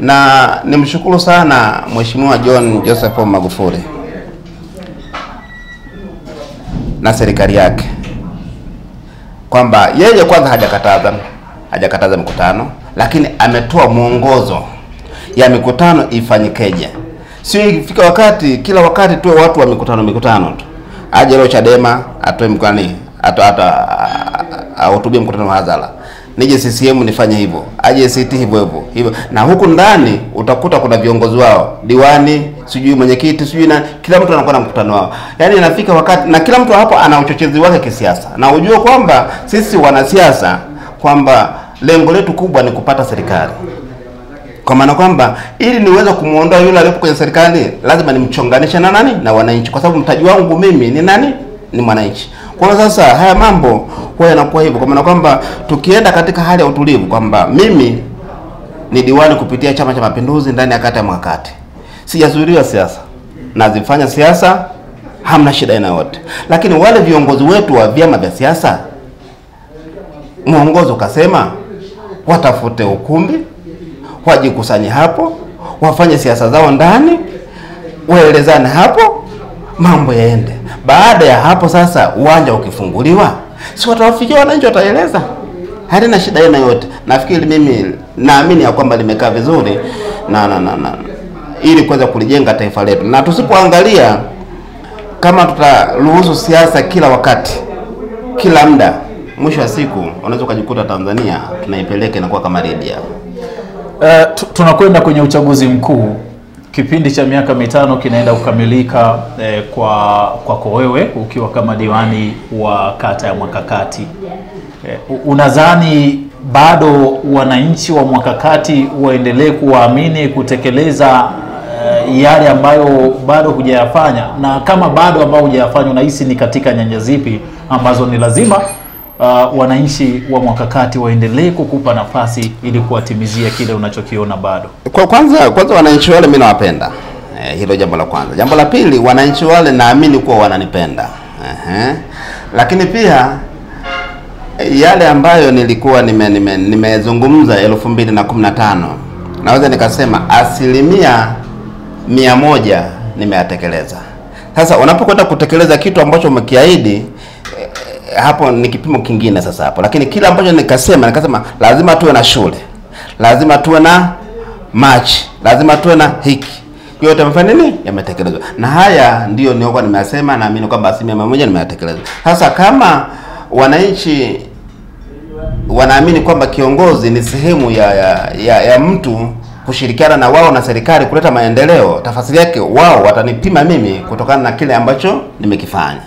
na nimshukuru sana Mheshimiwa John Joseph Magufuli na serikali yake kwamba yeye kwanza hajakataza hajakataza mikutano, lakini ametoa mwongozo ya mikutano ifanyikeje. Sio ifika wakati kila wakati tuwe watu wa mikutano mikutano tu, aje leo Chadema atoe mkani ato ato ahutubie mkutano wa hadhara, nije CCM nifanye hivyo, aje ACT hivyo hivyo hivyo, na huku ndani utakuta kuna viongozi wao, diwani, sijui mwenyekiti, sijui na kila mtu anakuwa na mkutano wao. yani inafika wakati na kila mtu hapo ana uchochezi wake kisiasa, na ujue kwamba sisi wanasiasa kwamba lengo letu kubwa ni kupata serikali kwa maana kwamba ili niweze kumuondoa yule aliyepo kwenye serikali lazima nimchonganishe na nani? Na wananchi, kwa sababu mtaji wangu mimi ni nani? Ni mwananchi. Kwa hiyo sasa haya mambo huwa yanakuwa hivyo, kwa maana kwamba tukienda katika hali ya utulivu kwamba mimi ni diwani kupitia Chama cha Mapinduzi ndani ya kata ya Mwakati, sijazuiliwa siasa, nazifanya siasa, hamna shida aina yote, lakini wale viongozi wetu wa vyama vya siasa, mwongozo ukasema watafute ukumbi wajikusanye hapo, wafanye siasa zao ndani, waelezane hapo, mambo yaende. Baada ya hapo sasa, uwanja ukifunguliwa, si watawafikia wananchi, wataeleza, halina shida aina yote. Nafikiri mimi naamini ya kwamba limekaa vizuri na, na, na, na ili kuweza kulijenga taifa letu, na tusipoangalia kama tutaruhusu siasa kila wakati, kila muda, mwisho wa siku unaweza ukajikuta Tanzania tunaipeleka inakuwa kama Libya. Tu- tunakwenda kwenye uchaguzi mkuu. Kipindi cha miaka mitano kinaenda kukamilika eh, kwa kwako wewe ukiwa kama diwani wa kata ya Mwakakati. Eh, unadhani bado wananchi wa Mwakakati waendelee kuwaamini kutekeleza eh, yale ambayo bado hujayafanya, na kama bado ambao hujayafanya, unahisi ni katika nyanja zipi ambazo ni lazima uh, wananchi wa Mwakakati waendelee kukupa nafasi ili kuwatimizia kile unachokiona bado? Kwa kwanza kwanza wananchi wale mimi nawapenda. Eh, hilo jambo la kwanza. Jambo la pili, wananchi wale naamini kuwa wananipenda. eh, Lakini pia eh, yale ambayo nilikuwa nimezungumza nime- nime- elfu mbili na kumi na tano naweza nikasema asilimia mia moja nimeyatekeleza. Sasa unapokwenda kutekeleza kitu ambacho umekiahidi hapo ni kipimo kingine sasa hapo, lakini kile ambacho nikasema nikasema lazima tuwe na shule, lazima tuwe na machi, lazima tuwe na hiki yote yamefanya nini? Yametekelezwa, na haya ndiyo nilikuwa nimeyasema, naamini kwamba asilimia mia moja nimeyatekeleza. Sasa kama wananchi wanaamini kwamba kiongozi ni sehemu ya, ya, ya, ya mtu kushirikiana na wao na serikali kuleta maendeleo, tafasiri yake wao watanipima mimi kutokana na kile ambacho nimekifanya.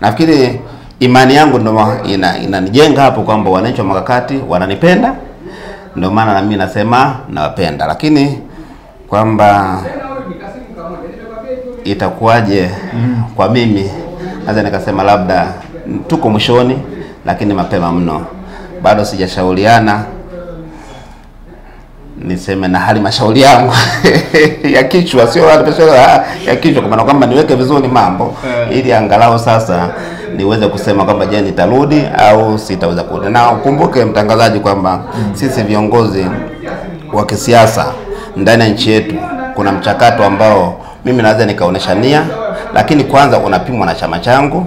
Nafikiri imani yangu ina- inanijenga hapo kwamba wananchi wa Makakati wananipenda, ndio maana na mimi nasema nawapenda, lakini kwamba itakuwaje kwa mimi, naweza nikasema labda tuko mwishoni, lakini mapema mno, bado sijashauriana niseme na halmashauri yangu ya kichwa, sio halmashauri ya- ya kichwa, kwa maana kwamba niweke vizuri mambo Eh. ili angalau sasa niweze kusema kwamba je, nitarudi au sitaweza kurudi. Na ukumbuke mtangazaji kwamba sisi viongozi wa kisiasa ndani ya nchi yetu kuna mchakato ambao mimi naweza nikaonesha nia, lakini kwanza unapimwa na chama changu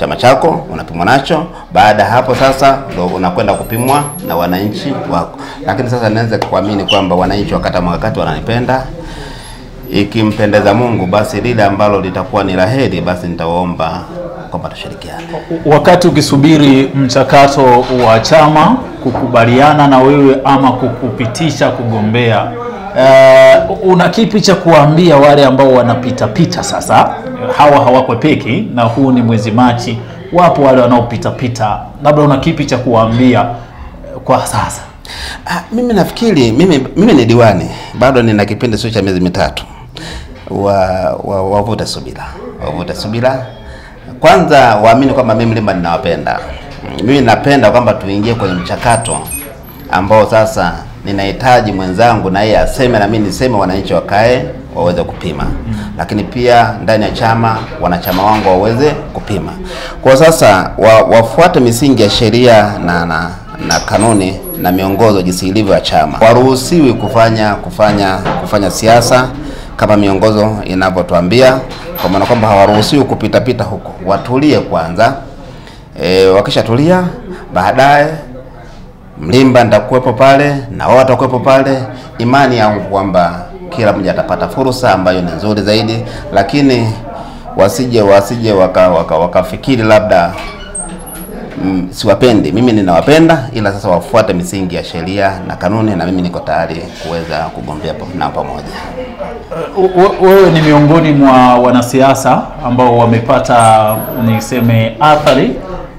chama chako unapimwa nacho. Baada hapo sasa ndo unakwenda kupimwa na wananchi wako, lakini sasa naweza kuamini kwamba wananchi wa kata wananipenda. Ikimpendeza Mungu, basi lile ambalo litakuwa ni la heri, basi nitawaomba kwamba tushirikiane. Wakati ukisubiri mchakato wa chama kukubaliana na wewe ama kukupitisha kugombea, uh, una kipi cha kuwaambia wale ambao wanapita pita sasa? Hawa hawakwepeki, na huu ni mwezi Machi, wapo wale wanaopita pita, labda una kipi cha kuwaambia eh, kwa sasa? Ah, mimi nafikiri mimi, mimi ni diwani bado nina kipindi sio cha miezi mitatu wa, wa, wavute subira wavuta subira kwanza waamini kwamba mimi Mlimba ninawapenda. Mimi napenda kwamba tuingie kwenye mchakato ambao sasa ninahitaji mwenzangu na yeye aseme na mimi niseme wananchi wakae waweze kupima. Lakini pia ndani ya chama wanachama wangu waweze kupima. Kwa sasa wa, wafuate misingi ya sheria na, na na kanuni na miongozo jinsi ilivyo ya chama. Waruhusiwi kufanya kufanya kufanya siasa kama miongozo inavyotuambia, kwa maana kwamba hawaruhusiwi kupita pita huko, watulie kwanza. E, wakishatulia baadaye Mlimba nitakuwepo pale na wao watakuwepo pale. Imani yangu kwamba kila mmoja atapata fursa ambayo ni nzuri zaidi, lakini wasije wasije wakafikiri waka, waka, labda mm, siwapendi. Mimi ninawapenda, ila sasa wafuate misingi ya sheria na kanuni, na mimi niko tayari kuweza kugombea na pamoja. Wewe ni miongoni mwa wanasiasa ambao wamepata niseme athari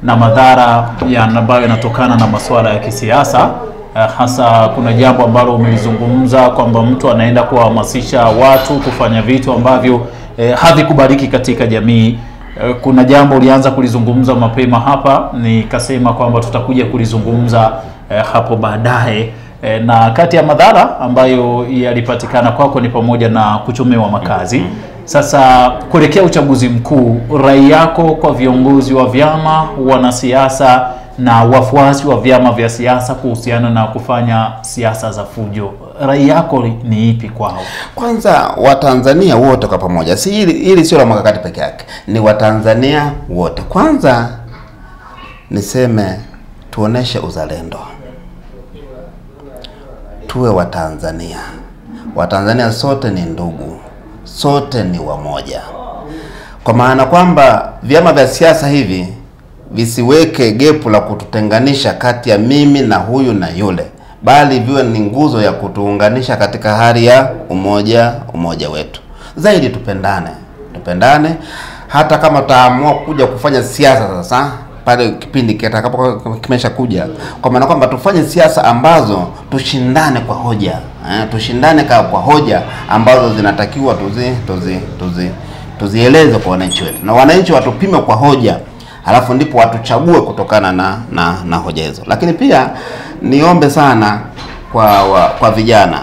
na madhara ya ambayo yanatokana na masuala ya kisiasa. Eh, hasa kuna jambo ambalo umelizungumza kwamba mtu anaenda kuwahamasisha watu kufanya vitu ambavyo eh, havikubaliki katika jamii. Eh, kuna jambo ulianza kulizungumza mapema hapa, nikasema kwamba tutakuja kulizungumza eh, hapo baadaye. eh, na kati ya madhara ambayo yalipatikana kwako ni pamoja na kuchomewa makazi. Sasa kuelekea uchaguzi mkuu, rai yako kwa viongozi wa vyama, wanasiasa na wafuasi wa vyama vya siasa kuhusiana na kufanya siasa za fujo, rai yako ni ipi kwao? Kwanza Watanzania wote kwa pamoja, si hili, hili sio la mwakakati peke yake, ni Watanzania wote. Kwanza niseme tuoneshe uzalendo, tuwe Watanzania. Watanzania sote ni ndugu, sote ni wamoja, kwa maana kwamba vyama vya siasa hivi visiweke gepu la kututenganisha kati ya mimi na huyu na yule, bali viwe ni nguzo ya kutuunganisha katika hali ya umoja, umoja wetu. Zaidi tupendane, tupendane, hata kama tutaamua kuja kufanya siasa sasa pale kipindi kitakapo kimesha kuja, kwa maana kwamba tufanye siasa ambazo tushindane kwa hoja eh, tushindane kwa, hoja ambazo zinatakiwa tuzi tuzi tuzi tuzieleze kwa wananchi wetu, na wananchi watupime kwa hoja halafu ndipo watuchague kutokana na, na, na hoja hizo. Lakini pia niombe sana kwa wa, kwa vijana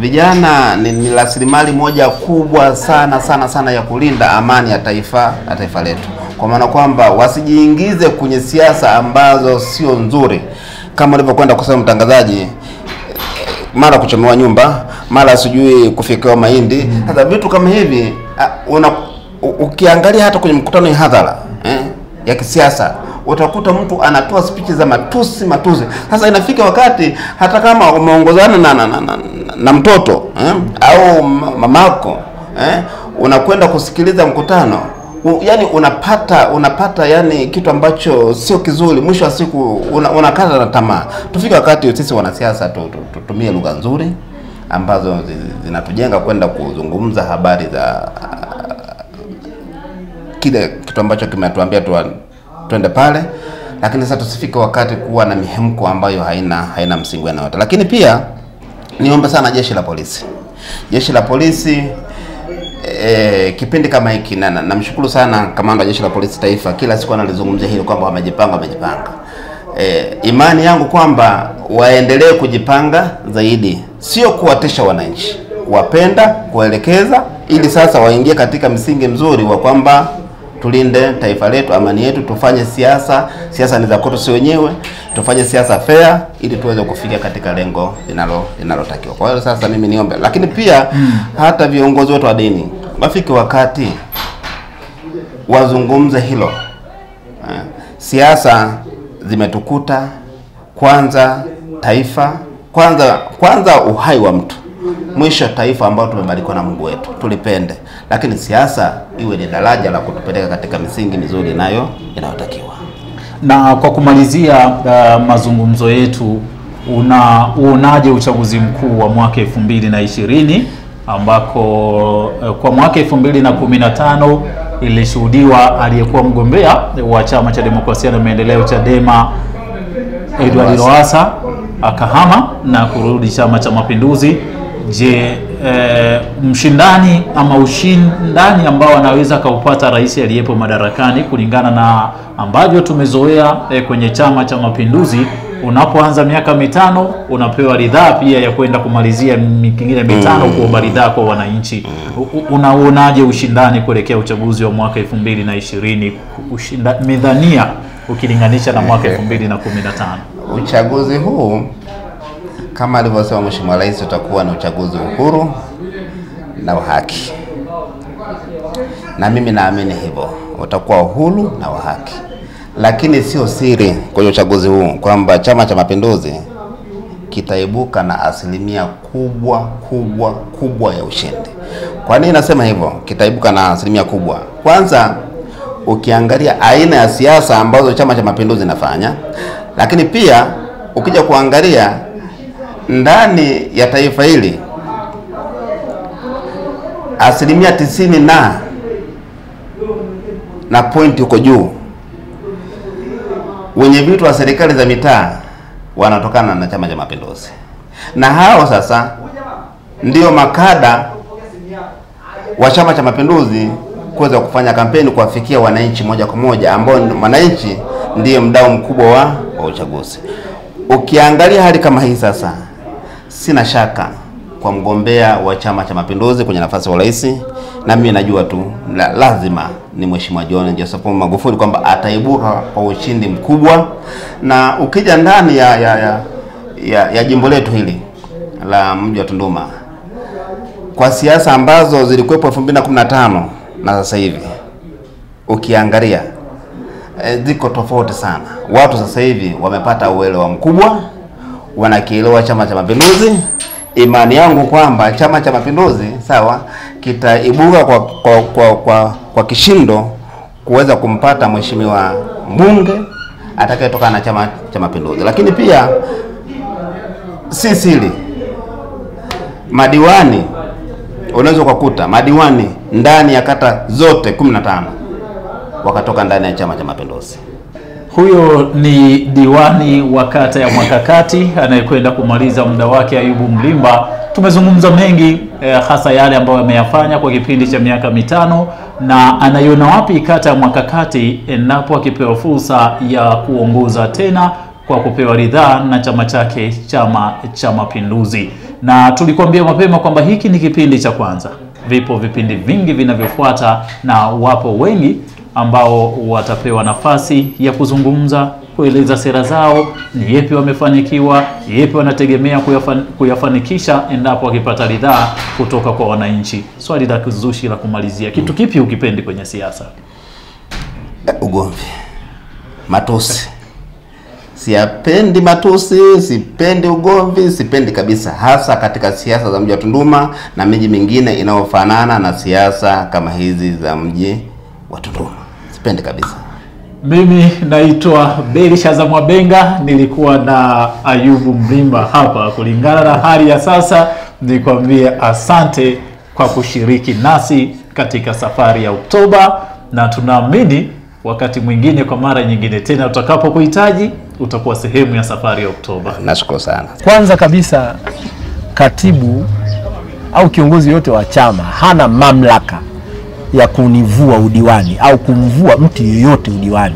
vijana ni, ni rasilimali moja kubwa sana sana sana ya kulinda amani ya taifa na taifa letu, kwa maana kwamba wasijiingize kwenye siasa ambazo sio nzuri, kama ulivyokwenda kusema mtangazaji, mara kuchomewa nyumba, mara sijui kufikiwa mahindi. Sasa vitu kama hivi una, ukiangalia hata kwenye mkutano ya hadhara eh, ya kisiasa utakuta mtu anatoa spichi za matusi matusi. Sasa inafika wakati hata kama umeongozana na, na, na, na, na mtoto eh, au mamako eh, unakwenda kusikiliza mkutano U, yani unapata unapata yani kitu ambacho sio kizuri. Mwisho wa siku una, unakata na tamaa. Tufike wakati sisi wanasiasa tu- tu- tutumie lugha nzuri ambazo zinatujenga kwenda kuzungumza habari za kile kitu ambacho kimetuambia tuwa, twende pale, lakini sasa tusifike wakati kuwa na mihemko ambayo haina haina msingi wowote. Lakini pia niombe sana jeshi la polisi, jeshi la polisi e, kipindi kama hiki na na- namshukuru sana kamanda wa jeshi la polisi taifa, kila siku analizungumzia hili kwamba wamejipanga, wamejipanga. E, imani yangu kwamba waendelee kujipanga zaidi, sio kuwatesha wananchi, kuwapenda, kuwaelekeza, ili sasa waingie katika msingi mzuri wa kwamba tulinde taifa letu, amani yetu, tufanye siasa. Siasa ni za kwetu si wenyewe, tufanye siasa fair ili tuweze kufikia katika lengo linalo linalotakiwa. Kwa hiyo sasa mimi niombe, lakini pia hata viongozi wetu wa dini wafike wakati wazungumze hilo. Eh, Siasa zimetukuta, kwanza taifa, kwanza kwanza uhai wa mtu. Mwisho taifa ambalo tumebarikiwa na Mungu wetu tulipende, lakini siasa iwe ni daraja la kutupeleka katika misingi mizuri nayo inayotakiwa. Na kwa kumalizia uh, mazungumzo yetu, una uonaje uchaguzi mkuu wa mwaka elfu mbili na ishirini ambako uh, kwa mwaka elfu mbili na kumi na tano ilishuhudiwa aliyekuwa mgombea wa chama cha demokrasia na maendeleo Chadema Edward Lowassa akahama na kurudi chama cha mapinduzi. Je, e, mshindani ama ushindani ambao anaweza akaupata rais aliyepo madarakani kulingana na ambavyo tumezoea e, kwenye chama cha mapinduzi, unapoanza miaka mitano unapewa ridhaa pia ya kwenda kumalizia mingine mitano mm. kuomba ridhaa kwa wananchi. Unaonaje ushindani kuelekea uchaguzi wa mwaka elfu mbili na ishirini midhania ukilinganisha na mwaka elfu mbili na kumi na tano? Uchaguzi huu kama alivyosema Mheshimiwa Rais tutakuwa na uchaguzi uhuru na wa haki, na mimi naamini hivyo, utakuwa uhuru na wa haki. Lakini sio siri kwenye uchaguzi huu kwamba Chama cha Mapinduzi kitaibuka na asilimia kubwa kubwa kubwa ya ushindi. Kwa nini nasema hivyo? Kitaibuka na asilimia kubwa. Kwanza ukiangalia aina ya siasa ambazo Chama cha Mapinduzi inafanya, lakini pia ukija kuangalia ndani ya taifa hili asilimia tisini na na pointi huko juu wenye vitu wa serikali za mitaa wanatokana na Chama cha Mapinduzi, na hao sasa ndio makada wa Chama cha Mapinduzi kuweza kufanya kampeni kuwafikia wananchi moja kwa moja, ambao wananchi ndiye mdau mkubwa wa, wa uchaguzi. Ukiangalia hali kama hii sasa, sina shaka kwa mgombea wa Chama cha Mapinduzi kwenye nafasi ya urais, na mimi najua tu la, lazima ni Mheshimiwa John Joseph Pombe Magufuli kwamba ataibuka kwa ushindi mkubwa, na ukija ndani ya, ya, ya, ya, ya jimbo letu hili la mji wa Tunduma kwa siasa ambazo zilikuwepo 2015 na sasa hivi ukiangalia e, ziko tofauti sana. Watu sasa hivi wamepata uelewa mkubwa, wanakielewa Chama cha Mapinduzi. Imani yangu kwamba Chama cha Mapinduzi sawa kitaibuka kwa, kwa, kwa, kwa, kwa kishindo kuweza kumpata mheshimiwa mbunge atakayetokana na Chama cha Mapinduzi, lakini pia si siri madiwani unaweza ukakuta madiwani ndani ya kata zote 15 wakatoka ndani ya Chama cha Mapinduzi. Huyo ni diwani wa kata ya Mwakakati anayekwenda kumaliza muda wake, Ayubu Mlimba. Tumezungumza mengi eh, hasa yale ambayo ameyafanya kwa kipindi cha miaka mitano na anaiona wapi kata ya Mwakakati endapo akipewa fursa ya kuongoza tena kwa kupewa ridhaa na chama chake, Chama cha Mapinduzi. Na tulikuambia mapema kwamba hiki ni kipindi cha kwanza, vipo vipindi vingi vinavyofuata na wapo wengi ambao watapewa nafasi ya kuzungumza, kueleza sera zao, ni yepi wamefanikiwa, yepi wanategemea kuyafan, kuyafanikisha endapo wakipata ridhaa kutoka kwa wananchi. Swali la kizushi la kumalizia, kitu kipi ukipendi kwenye siasa? Eh, Ugomvi, matusi, siyapendi matusi, sipendi ugomvi, sipendi kabisa, hasa katika siasa za mji wa Tunduma na miji mingine inayofanana na siasa kama hizi za mji wa Tunduma, sipendi kabisa. Mimi naitwa Belishaza Mwabenga, nilikuwa na Ayubu Mlimba hapa. Kulingana na hali ya sasa, nikwambie asante kwa kushiriki nasi katika safari ya Oktoba, na tunaamini wakati mwingine, kwa mara nyingine tena, utakapokuhitaji utakuwa sehemu ya safari ya Oktoba. Nashukuru sana. Kwanza kabisa, katibu au kiongozi yote wa chama hana mamlaka ya kunivua udiwani au kumvua mtu yoyote udiwani.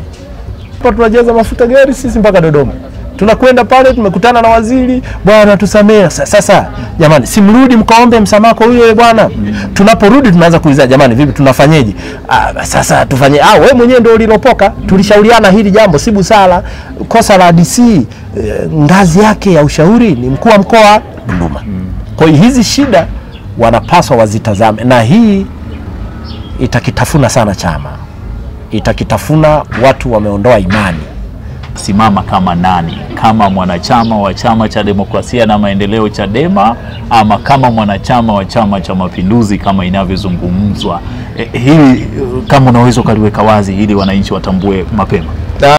Hapa tunajaza mafuta gari sisi mpaka Dodoma, tunakwenda pale, tumekutana na waziri, bwana tusamee. Sasa jamani, simrudi mkaombe msamaha kwa huyo bwana. Tunaporudi tunaanza kuuliza, jamani, vipi, tunafanyeje? Ah, sasa tufanye, ah, wewe mwenyewe ndio ulilopoka, tulishauriana hili jambo, si busara. Kosa la DC eh, ngazi yake ya ushauri ni mkuu wa mkoa Dodoma. Kwa hiyo hizi shida wanapaswa wazitazame, na hii itakitafuna sana chama, itakitafuna. Watu wameondoa imani simama kama nani, kama mwanachama wa Chama cha Demokrasia na Maendeleo Chadema, ama kama mwanachama wa Chama cha Mapinduzi kama inavyozungumzwa? E, hili kama unaweza ukaliweka wazi ili wananchi watambue mapema.